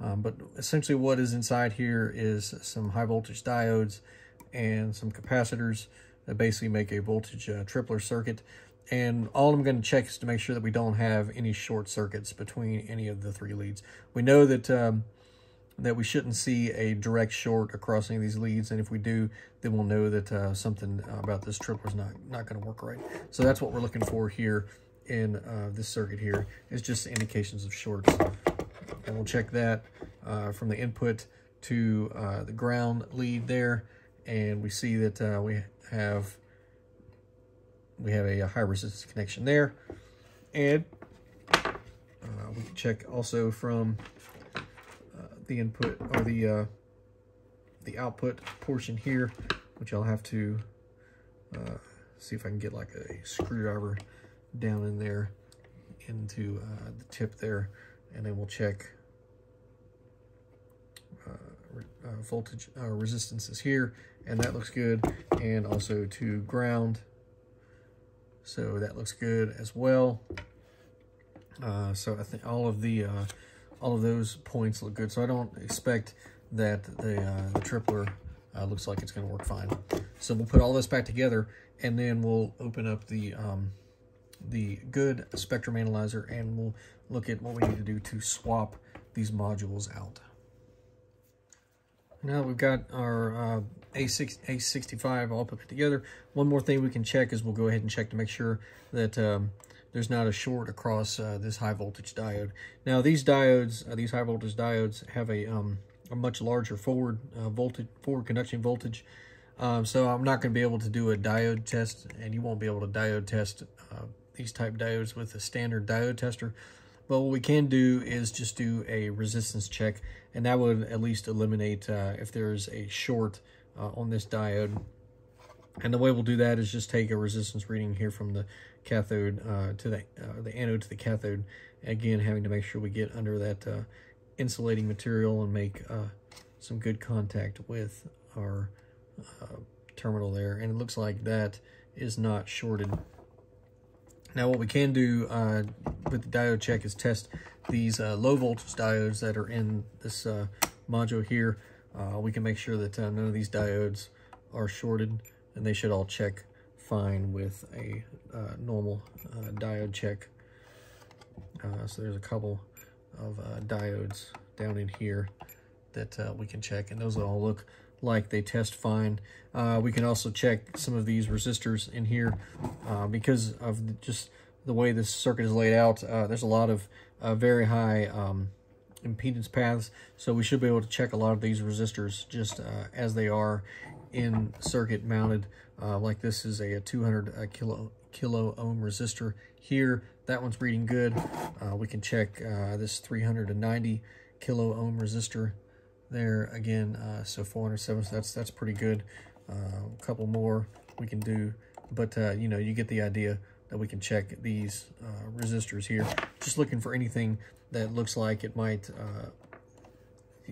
Speaker 1: Um, but essentially what is inside here is some high voltage diodes and some capacitors that basically make a voltage tripler circuit. And all I'm going to check is to make sure that we don't have any short circuits between any of the three leads. We know that um, that we shouldn't see a direct short across any of these leads. And if we do, then we'll know that uh, something about this tripler is not, not going to work right. So that's what we're looking for here in uh, this circuit here is just indications of shorts. And we'll check that uh, from the input to uh, the ground lead there. And we see that uh, we have we have a, high resistance connection there. And uh, we can check also from uh, the input or the uh, the output portion here, which I'll have to see if I can get like a screwdriver down in there into the tip there, and then we'll check uh, voltage resistances here, and that looks good, and also to ground so that looks good as well. Uh, so I think all of the uh, all of those points look good. So I don't expect that the, uh, the tripler uh, looks like it's going to work fine. So we'll put all this back together and then we'll open up the um, the good spectrum analyzer and we'll look at what we need to do to swap these modules out. Now we've got our uh, A6, A65 all put together. One more thing we can check is we'll go ahead and check to make sure that um, there's not a short across uh, this high voltage diode. Now these diodes, uh, these high voltage diodes have a, um, a much larger forward uh, voltage, forward conduction voltage. Um, so I'm not going to be able to do a diode test and you won't be able to diode test uh, these type diodes with a standard diode tester. But what we can do is just do a resistance check, and that would at least eliminate uh, if there's a short uh, on this diode. And the way we'll do that is just take a resistance reading here from the cathode uh, to the, uh, the anode to the cathode. Again, having to make sure we get under that uh, insulating material and make uh, some good contact with our terminal there. And it looks like that is not shorted. Now what we can do uh, with the diode check is test these uh, low voltage diodes that are in this uh, module here. Uh, we can make sure that uh, none of these diodes are shorted and they should all check fine with a uh, normal diode check. so there's a couple of diodes down in here that we can check and those all look like they test fine. Uh, we can also check some of these resistors in here uh, because of just the way this circuit is laid out. Uh, there's a lot of uh, very high um, impedance paths, so we should be able to check a lot of these resistors just uh, as they are in circuit mounted. Uh, like this is a, a 200 kilo kilo ohm resistor here. That one's reading good. we can check this 390 kilo ohm resistor there again. Uh, so 407, so that's, that's pretty good. Uh, a couple more we can do, but uh, you know, you get the idea that we can check these uh, resistors here. Just looking for anything that looks like it might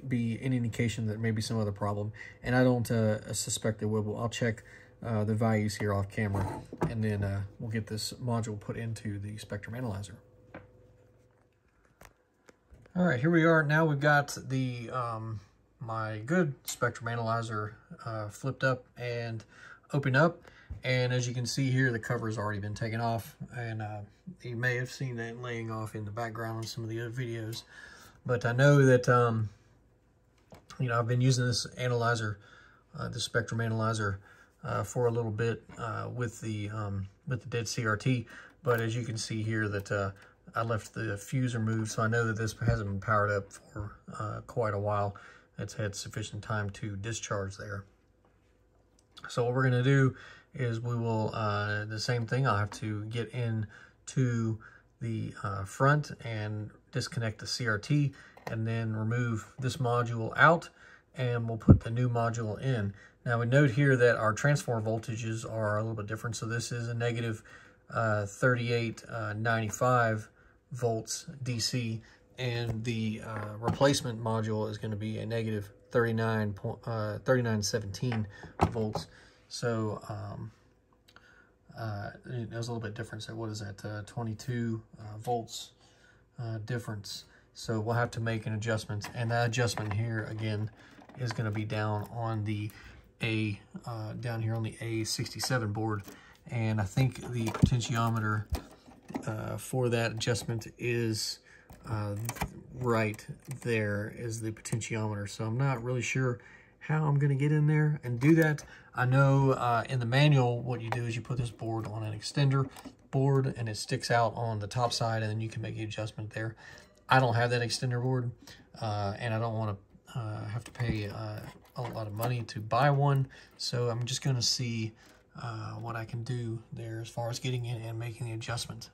Speaker 1: be an indication that maybe some other problem. And I don't uh, suspect there will, I'll check uh, the values here off camera and then uh, we'll get this module put into the spectrum analyzer. All right, here we are. Now we've got the um, my good spectrum analyzer uh, flipped up and opened up. And as you can see here, the cover has already been taken off. And uh, you may have seen that laying off in the background on some of the other videos. But I know that, um, you know, I've been using this analyzer, uh, the spectrum analyzer, uh, for a little bit uh, with the um, with the dead CRT. But as you can see here that uh, I left the fuse removed, so I know that this hasn't been powered up for uh, quite a while it's had sufficient time to discharge there. So what we're going to do is we will, uh, the same thing, I'll have to get in to the uh, front and disconnect the CRT and then remove this module out and we'll put the new module in. Now we note here that our transformer voltages are a little bit different. So this is a negative, uh, 3895 uh, volts DC and the uh, replacement module is going to be a negative 39 uh, 3917 volts. So um, uh, it was a little bit different. So what is that? Uh, 22 uh, volts uh, difference. So we'll have to make an adjustment, and that adjustment here again is going to be down on the A down here on the A67 board, and I think the potentiometer for that adjustment is uh, right there is the potentiometer. So I'm not really sure how I'm going to get in there and do that. I know uh, in the manual, what you do is you put this board on an extender board and it sticks out on the top side and then you can make the adjustment there. I don't have that extender board uh, and I don't want to uh, have to pay uh, a lot of money to buy one. So I'm just going to see uh, what I can do there as far as getting in and making the adjustment.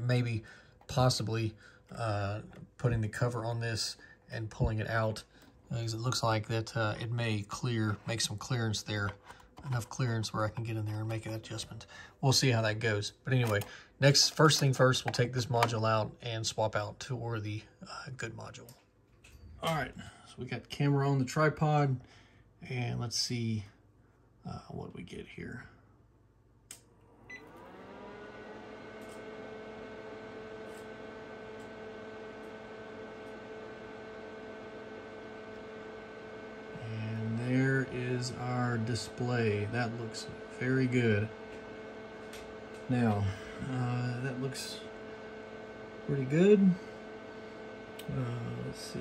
Speaker 1: maybe possibly uh, putting the cover on this and pulling it out because it looks like that uh, it may clear, make some clearance there, enough clearance where I can get in there and make an adjustment. We'll see how that goes. But anyway, next, first thing first, we'll take this module out and swap out to or the uh, good module. All right, so we got camera on the tripod and let's see uh, what we get here. Is our display. That looks very good. Now, uh, that looks pretty good. Uh, let's see.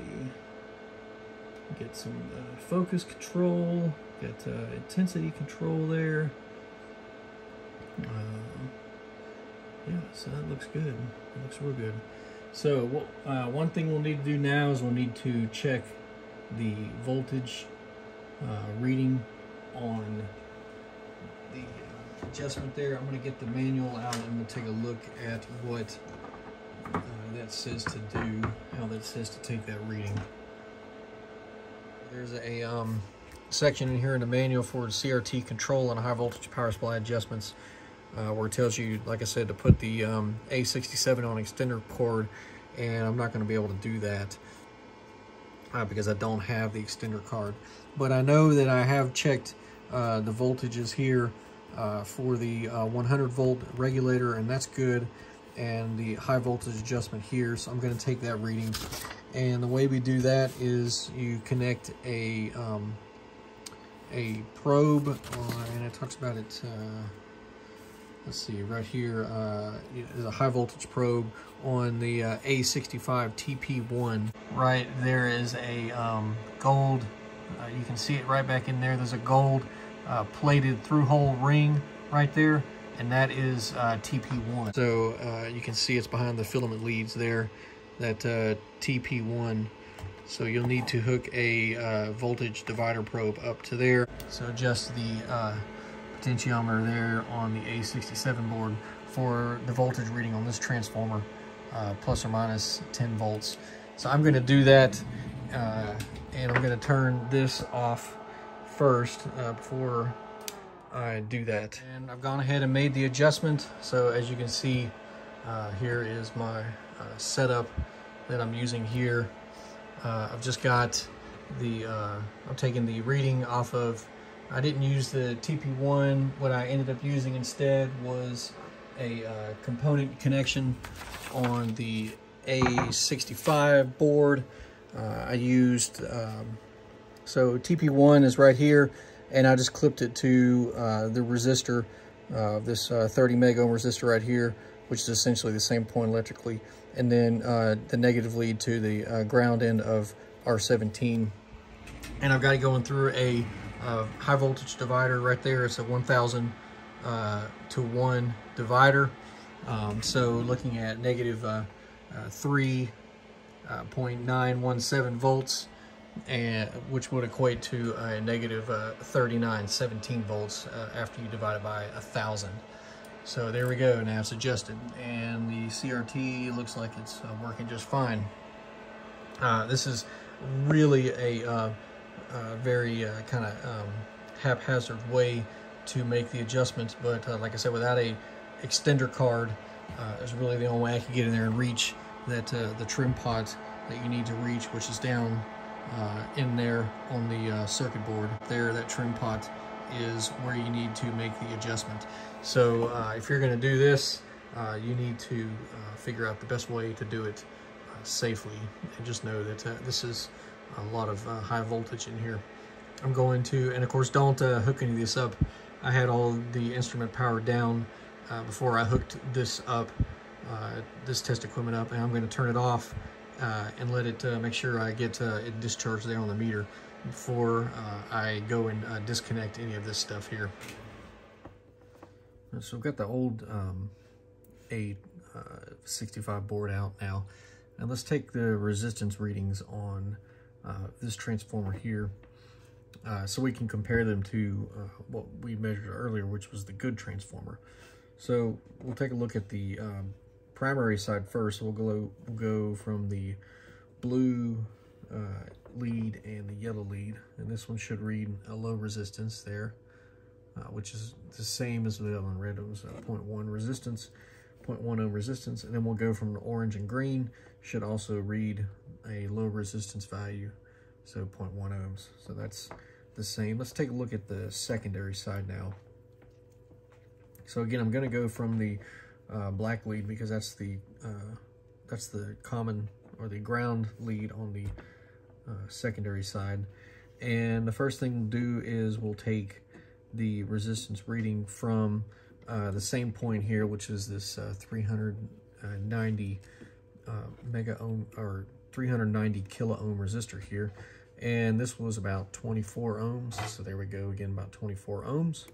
Speaker 1: Get some uh, focus control, get uh, intensity control there. Uh, yeah, so that looks good. Looks real good. So uh, one thing we'll need to do now is we'll need to check the voltage reading on the uh, adjustment there. I'm going to get the manual out and we'll take a look at what uh, that says to do, how that says to take that reading. There's a um, section in here in the manual for CRT control and high voltage power supply adjustments uh, where it tells you, like I said, to put the um, A67 on extender cord and I'm not going to be able to do that uh, because I don't have the extender card. But I know that I have checked uh, the voltages here uh, for the uh, 100 volt regulator and that's good and the high voltage adjustment here so I'm going to take that reading and the way we do that is you connect a um, a probe and it talks about it uh, let's see right here uh, is a high voltage probe on the uh, A65 TP1 right there is a um, gold uh, you can see it right back in there. There's a gold uh, plated through hole ring right there and that is uh, TP1 so uh, you can see it's behind the filament leads there that uh, TP1 so you'll need to hook a voltage divider probe up to there. So adjust the potentiometer there on the A67 board for the voltage reading on this transformer plus or minus 10 volts so I'm going to do that and I'm going to turn this off first uh, before I do that. And I've gone ahead and made the adjustment. So as you can see, uh, here is my uh, setup that I'm using here. Uh, I've just got the, uh, I'm taking the reading off of, I didn't use the TP1. What I ended up using instead was a uh, component connection on the A65 board. I used um, so TP1 is right here, and I just clipped it to uh, the resistor, uh, this uh, 30 meg ohm resistor right here, which is essentially the same point electrically, and then uh, the negative lead to the uh, ground end of R17. And I've got it going through a uh, high voltage divider right there. It's a 1000 to 1 divider. Um, so looking at negative 3.917 volts and which would equate to a negative uh, 39, 17 volts uh, after you divide it by a thousand. So there we go, now it's adjusted. And the CRT looks like it's uh, working just fine. Uh, this is really a uh, uh, very kind of um, haphazard way to make the adjustments, but like I said, without a extender card, is really the only way I can get in there and reach that the trim pot that you need to reach, which is down uh, in there on the uh, circuit board. There that trim pot is where you need to make the adjustment. So uh, if you're going to do this uh, you need to uh, figure out the best way to do it uh, safely. And just know that this is a lot of high voltage in here I'm going to and of course don't hook any of this up I had all the instrument powered down before I hooked this up this test equipment up and I'm going to turn it off uh, and let it uh, make sure I get uh, it discharged there on the meter before uh, I go and uh, disconnect any of this stuff here. So I've got the old um, A65 board out now. And let's take the resistance readings on this transformer here. Uh, so we can compare them to uh, what we measured earlier, which was the good transformer. So we'll take a look at the um, primary side first. We'll go, we'll go from the blue uh, lead and the yellow lead. And this one should read a low resistance there, uh, which is the same as the other one. Red was uh, 0.1 resistance, 0.1 ohm resistance. And then we'll go from the orange and green, should also read a low resistance value, so 0.1 ohms. So that's the same. Let's take a look at the secondary side now. So again, I'm going to go from the uh, black lead because that's the uh, that's the common or the ground lead on the uh, secondary side. And the first thing we'll do is we'll take the resistance reading from uh, the same point here, which is this uh, 390 uh, mega ohm or 390 kilo ohm resistor here. And this was about 24 ohms. So there we go again, about 24 ohms.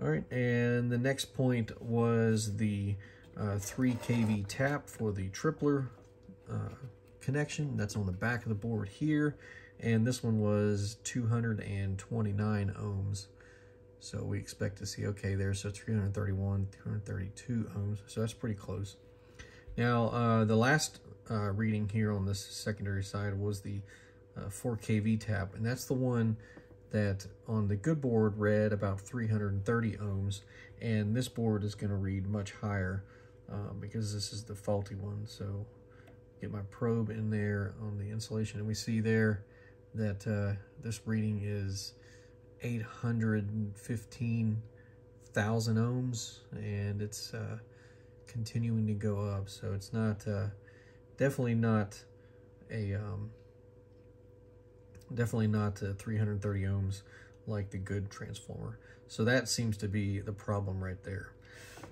Speaker 1: All right, and the next point was the uh, 3 kV tap for the tripler uh, connection. That's on the back of the board here. And this one was 229 ohms. So we expect to see, okay, there, so 331, 332 ohms. So that's pretty close. Now, uh, the last uh, reading here on this secondary side was the uh, 4kV tap, and that's the one that on the good board read about 330 ohms, and this board is going to read much higher um, because this is the faulty one. So get my probe in there on the insulation, and we see there that uh, this reading is 815,000 ohms, and it's uh, continuing to go up. So it's not, uh, definitely not a, um, definitely not 330 ohms like the good transformer. So that seems to be the problem right there.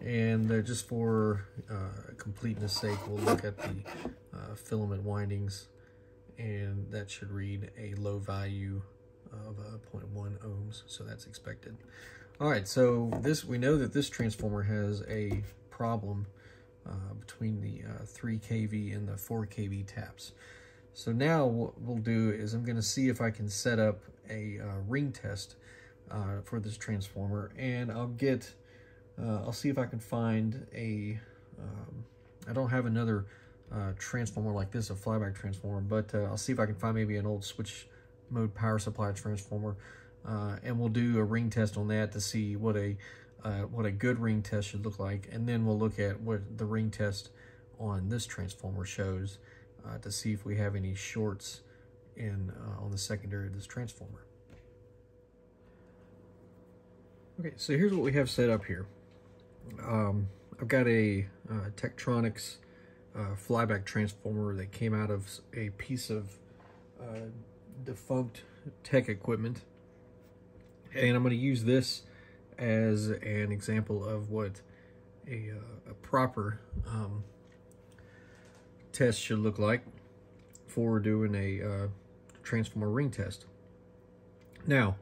Speaker 1: And uh, just for uh, completeness sake, we'll look at the uh, filament windings and that should read a low value of uh, 0.1 ohms, so that's expected. All right, so this we know that this transformer has a problem uh, between the uh, 3 kV and the 4 kV taps. So now what we'll do is I'm going to see if I can set up a uh, ring test uh, for this transformer, and I'll get, uh, I'll see if I can find a. Um, I don't have another uh, transformer like this, a flyback transformer, but I'll see if I can find maybe an old switch mode power supply transformer, and we'll do a ring test on that to see what a uh, what a good ring test should look like, and then we'll look at what the ring test on this transformer shows uh, to see if we have any shorts in uh, on the secondary of this transformer. Okay, so here's what we have set up here. Um, I've got a Tektronix uh, flyback transformer that came out of a piece of uh, defunct tech equipment. And I'm going to use this as an example of what a, uh, a proper um, test should look like for doing a uh, transformer ring test. Now,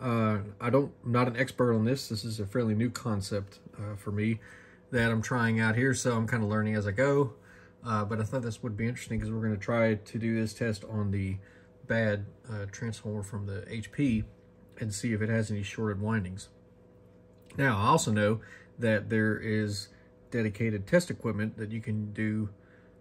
Speaker 1: uh, I don't, I'm not an expert on this. This is a fairly new concept uh, for me that I'm trying out here, so I'm kind of learning as I go. Uh, but I thought this would be interesting because we're going to try to do this test on the bad uh, transformer from the HP and see if it has any shorted windings. Now, I also know that there is dedicated test equipment that you can do,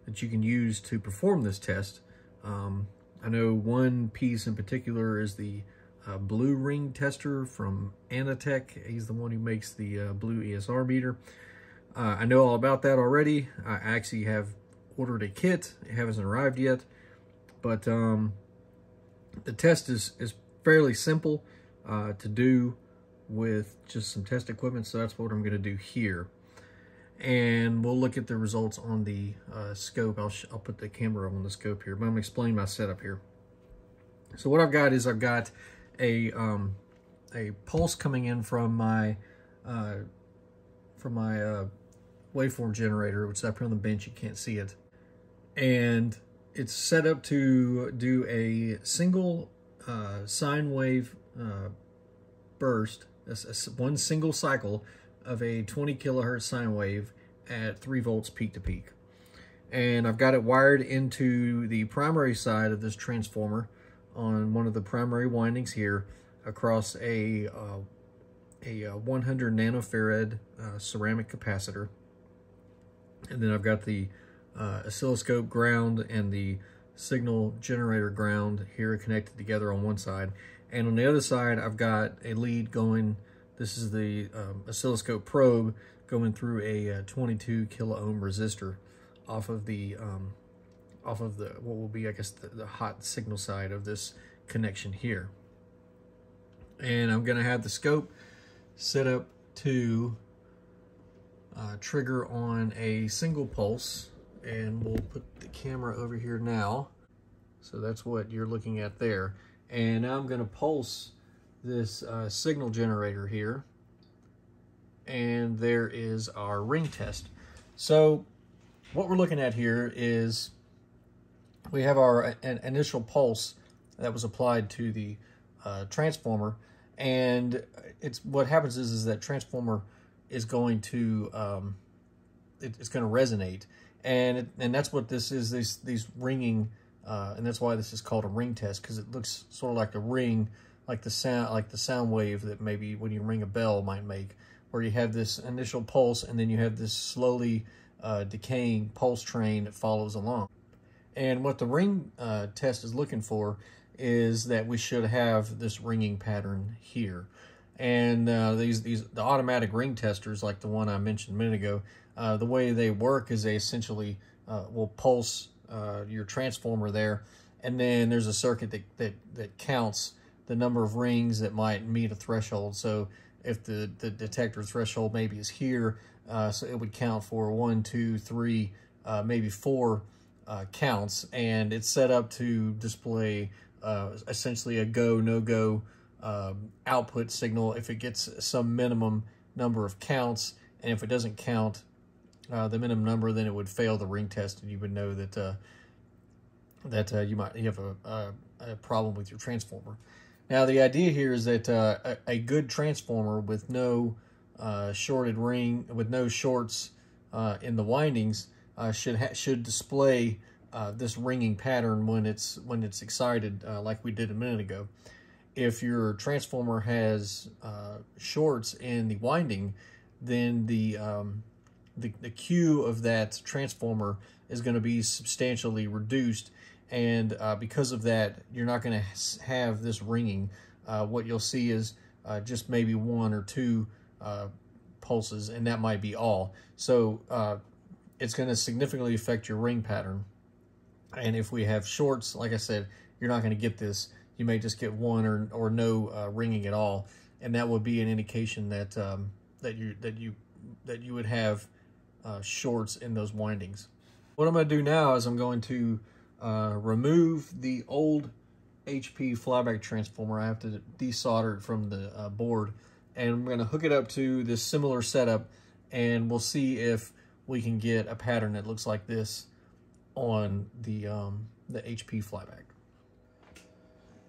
Speaker 1: that you can use to perform this test. Um, I know one piece in particular is the uh, blue ring tester from Anatek. He's the one who makes the uh, blue ESR meter. Uh, I know all about that already. I actually have ordered a kit. It hasn't arrived yet. But um, the test is, is fairly simple uh, to do with just some test equipment. So that's what I'm going to do here. And we'll look at the results on the uh, scope. I'll, I'll put the camera on the scope here. But I'm going to explain my setup here. So what I've got is I've got a um, a pulse coming in from my uh, from my uh, waveform generator, which is up here on the bench. You can't see it. And it's set up to do a single uh, sine wave uh, burst, a, a, one single cycle of a 20 kilohertz sine wave at 3 volts peak to peak. And I've got it wired into the primary side of this transformer on one of the primary windings here across a, uh, a uh, 100 nanofarad uh, ceramic capacitor. And then I've got the uh, oscilloscope ground and the signal generator ground here connected together on one side. And on the other side, I've got a lead going, this is the um, oscilloscope probe going through a, a uh, 22 kilo ohm resistor off of the, um, off of the, what will be, I guess, the, the hot signal side of this connection here. And I'm gonna have the scope set up to uh, trigger on a single pulse and we'll put the camera over here now. So that's what you're looking at there. And I'm gonna pulse this uh, signal generator here. And there is our ring test. So what we're looking at here is we have our an initial pulse that was applied to the uh, transformer. And it's what happens is, is that transformer is going to, um, it, it's going to resonate and it, and that's what this is. These these ringing, uh, and that's why this is called a ring test because it looks sort of like a ring, like the sound like the sound wave that maybe when you ring a bell might make, where you have this initial pulse and then you have this slowly uh, decaying pulse train that follows along. And what the ring uh, test is looking for is that we should have this ringing pattern here. And uh, these these the automatic ring testers, like the one I mentioned a minute ago, uh, the way they work is they essentially uh, will pulse uh, your transformer there, and then there's a circuit that, that that counts the number of rings that might meet a threshold. So if the the detector threshold maybe is here, uh, so it would count for one, two, three, uh, maybe four counts, and it's set up to display essentially a go no go um, output signal if it gets some minimum number of counts. And if it doesn't count uh, the minimum number, then it would fail the ring test, and you would know that uh, that uh, you might you have a, a, a, problem with your transformer. Now, the idea here is that uh, a, a, good transformer with no uh, shorted ring, with no shorts uh, in the windings, should should display this ringing pattern when it's when it's excited, like we did a minute ago if your transformer has shorts in the winding, then the, um, the, the Q of that transformer is going to be substantially reduced. And uh, because of that, you're not going to have this ringing. Uh, what you'll see is uh, just maybe one or two uh, pulses, and that might be all. So uh, it's going to significantly affect your ring pattern. And if we have shorts, like I said, you're not going to get this you may just get one or, or no uh, ringing at all. And that would be an indication that, um, that, you, that, you, that you would have uh, shorts in those windings. What I'm going to do now is I'm going to uh, remove the old HP flyback transformer. I have to desolder it from the uh, board. And I'm going to hook it up to this similar setup. And we'll see if we can get a pattern that looks like this on the, um, the HP flyback.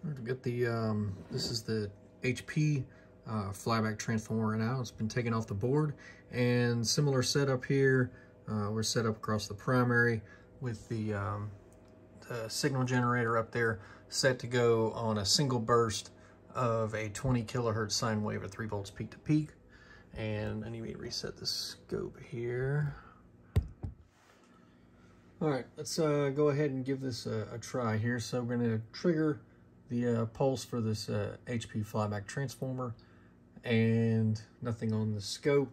Speaker 1: We've got the, um, this is the HP uh, flyback transformer now. It's been taken off the board and similar setup here. Uh, we're set up across the primary with the, um, the signal generator up there set to go on a single burst of a 20 kilohertz sine wave at 3 volts peak to peak. And I need to reset the scope here. All right, let's uh, go ahead and give this a, a try here. So we're going to trigger the uh, pulse for this uh, HP flyback transformer and nothing on the scope.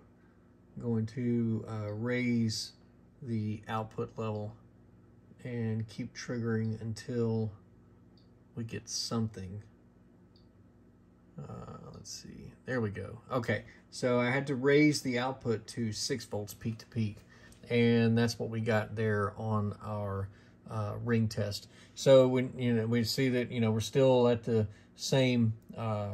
Speaker 1: Going to uh, raise the output level and keep triggering until we get something. Uh, let's see, there we go. Okay, so I had to raise the output to six volts peak to peak and that's what we got there on our uh, ring test. So we you know we see that you know we're still at the same uh,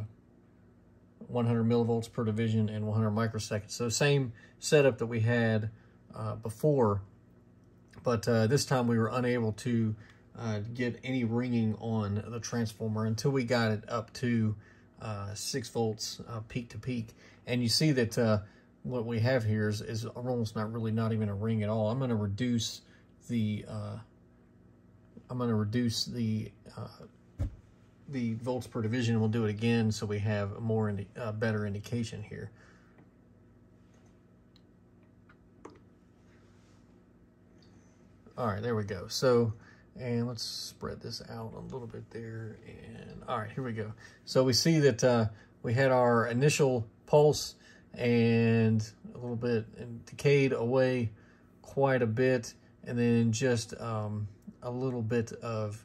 Speaker 1: 100 millivolts per division and 100 microseconds. So same setup that we had uh, before, but uh, this time we were unable to uh, get any ringing on the transformer until we got it up to uh, six volts peak to peak. And you see that what we have here is, is almost not really not even a ring at all. I'm going to reduce the uh, I'm going to reduce the uh, the volts per division we'll do it again so we have a more indi uh, better indication here. All right, there we go. So, and let's spread this out a little bit there. And all right, here we go. So we see that uh, we had our initial pulse and a little bit and decayed away quite a bit. And then just um, a little bit of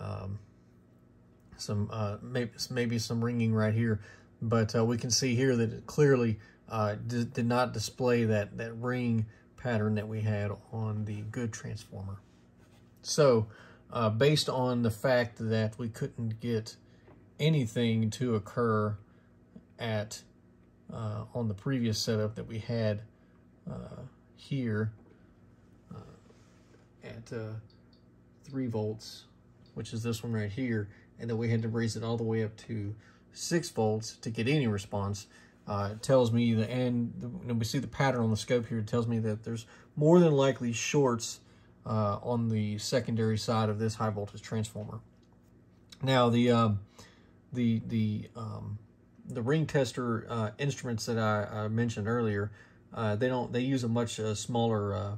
Speaker 1: um, some uh, maybe, maybe some ringing right here, but uh, we can see here that it clearly uh, did, did not display that, that ring pattern that we had on the good transformer. So uh, based on the fact that we couldn't get anything to occur at uh, on the previous setup that we had uh, here at 3 volts, which is this one right here, and then we had to raise it all the way up to 6 volts to get any response. Uh, it tells me, the, and the, we see the pattern on the scope here, it tells me that there's more than likely shorts uh, on the secondary side of this high voltage transformer. Now, the um, the the um, the ring tester uh, instruments that I, I mentioned earlier, uh, they don't they use a much uh, smaller uh,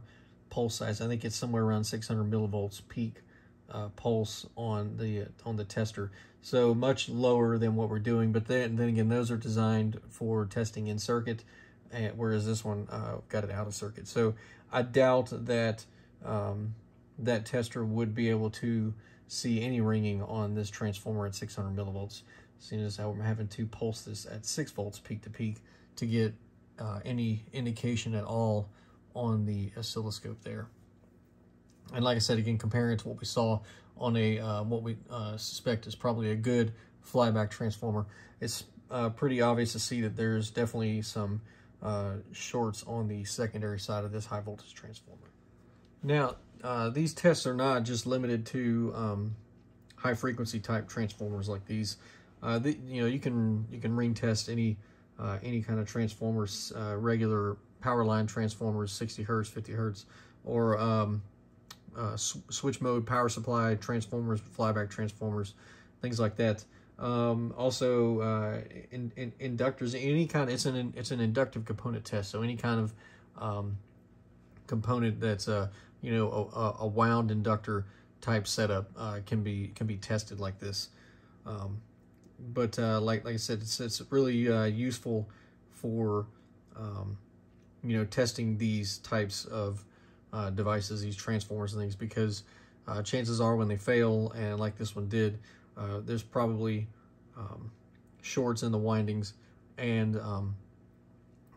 Speaker 1: pulse size. I think it's somewhere around 600 millivolts peak uh, pulse on the on the tester. So much lower than what we're doing. But then, then again, those are designed for testing in circuit, and, whereas this one uh, got it out of circuit. So I doubt that um, that tester would be able to see any ringing on this transformer at 600 millivolts, seeing as how I'm having to pulse this at 6 volts peak to peak to get uh, any indication at all on the oscilloscope there. And like I said, again, comparing it to what we saw on a uh, what we uh, suspect is probably a good flyback transformer, it's uh, pretty obvious to see that there's definitely some uh, shorts on the secondary side of this high voltage transformer. Now, uh, these tests are not just limited to um, high frequency type transformers like these. Uh, the, you know, you can you can ring test any any kind of transformers, regular power line transformers, 60 hertz, 50 hertz, or um, uh, switch mode power supply transformers, flyback transformers, things like that. Um, also, uh, in, in, inductors, any kind. It's an it's an inductive component test. So any kind of um, component that's a you know a, a wound inductor type setup uh, can be can be tested like this. Um, but uh, like like I said, it's it's really uh, useful for um, you know testing these types of uh, devices, these transformers and things, because uh, chances are when they fail, and like this one did, uh, there's probably um, shorts in the windings, and um,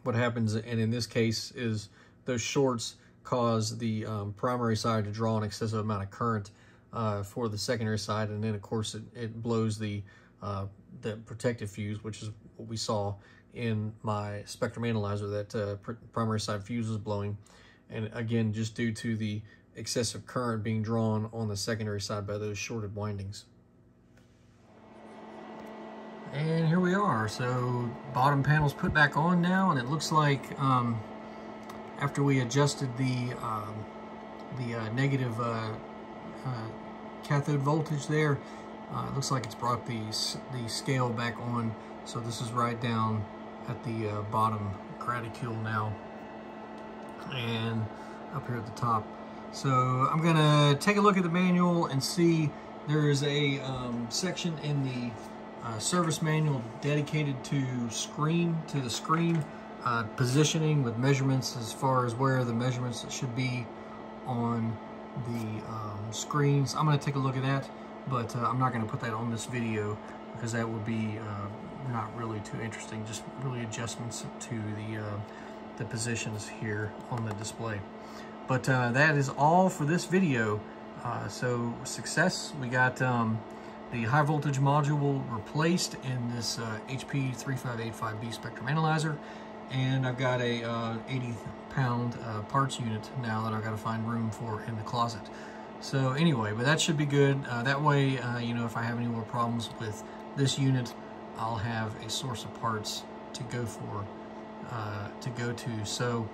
Speaker 1: what happens, and in this case, is those shorts cause the um, primary side to draw an excessive amount of current uh, for the secondary side, and then of course it, it blows the uh, the protective fuse, which is what we saw in my spectrum analyzer, that uh, pr primary side fuse was blowing. And again, just due to the excessive current being drawn on the secondary side by those shorted windings. And here we are. So bottom panel's put back on now, and it looks like um, after we adjusted the um, the uh, negative uh, uh, cathode voltage there, uh, it looks like it's brought the, the scale back on. So this is right down at the uh, bottom graticule now and up here at the top. So I'm gonna take a look at the manual and see there's a um, section in the uh, service manual dedicated to screen, to the screen uh, positioning with measurements as far as where the measurements should be on the um, screens. I'm gonna take a look at that but uh, I'm not to put that on this video because that would be uh, not really too interesting, just really adjustments to the, uh, the positions here on the display. But uh, that is all for this video. Uh, so success, we got um, the high voltage module replaced in this HP uh, 3585B spectrum analyzer. And I've got a 80 pound parts unit now that I've got to find room for in the closet. So anyway, but that should be good. Uh, that way, uh, you know, if I have any more problems with this unit, I'll have a source of parts to go for, uh, to go to. So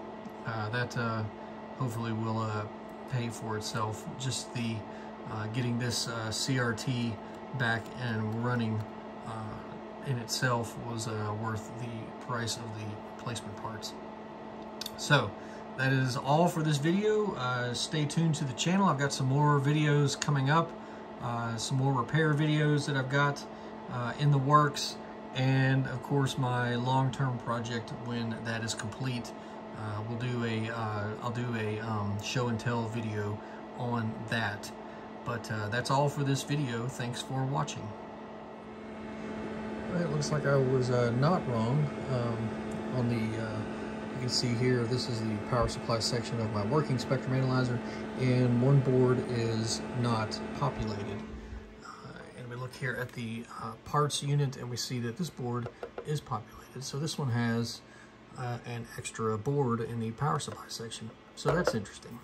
Speaker 1: uh, that uh, hopefully will uh, pay for itself. Just the getting this CRT back and running in itself was worth the price of the replacement parts. So that is all for this video. Uh, stay tuned to the channel. I've got some more videos coming up, uh, some more repair videos that I've got uh, in the works, and of course my long-term project when that is complete. Uh, we'll do a, will uh, do a um, show and tell video on that. But uh, that's all for this video. Thanks for watching. It looks like I was not wrong um, on the you can see here, this is the power supply section of my working spectrum analyzer, and one board is not populated. Here at the uh, parts unit, and we see that this board is populated. So this one has uh, an extra board in the power supply section. So that's interesting.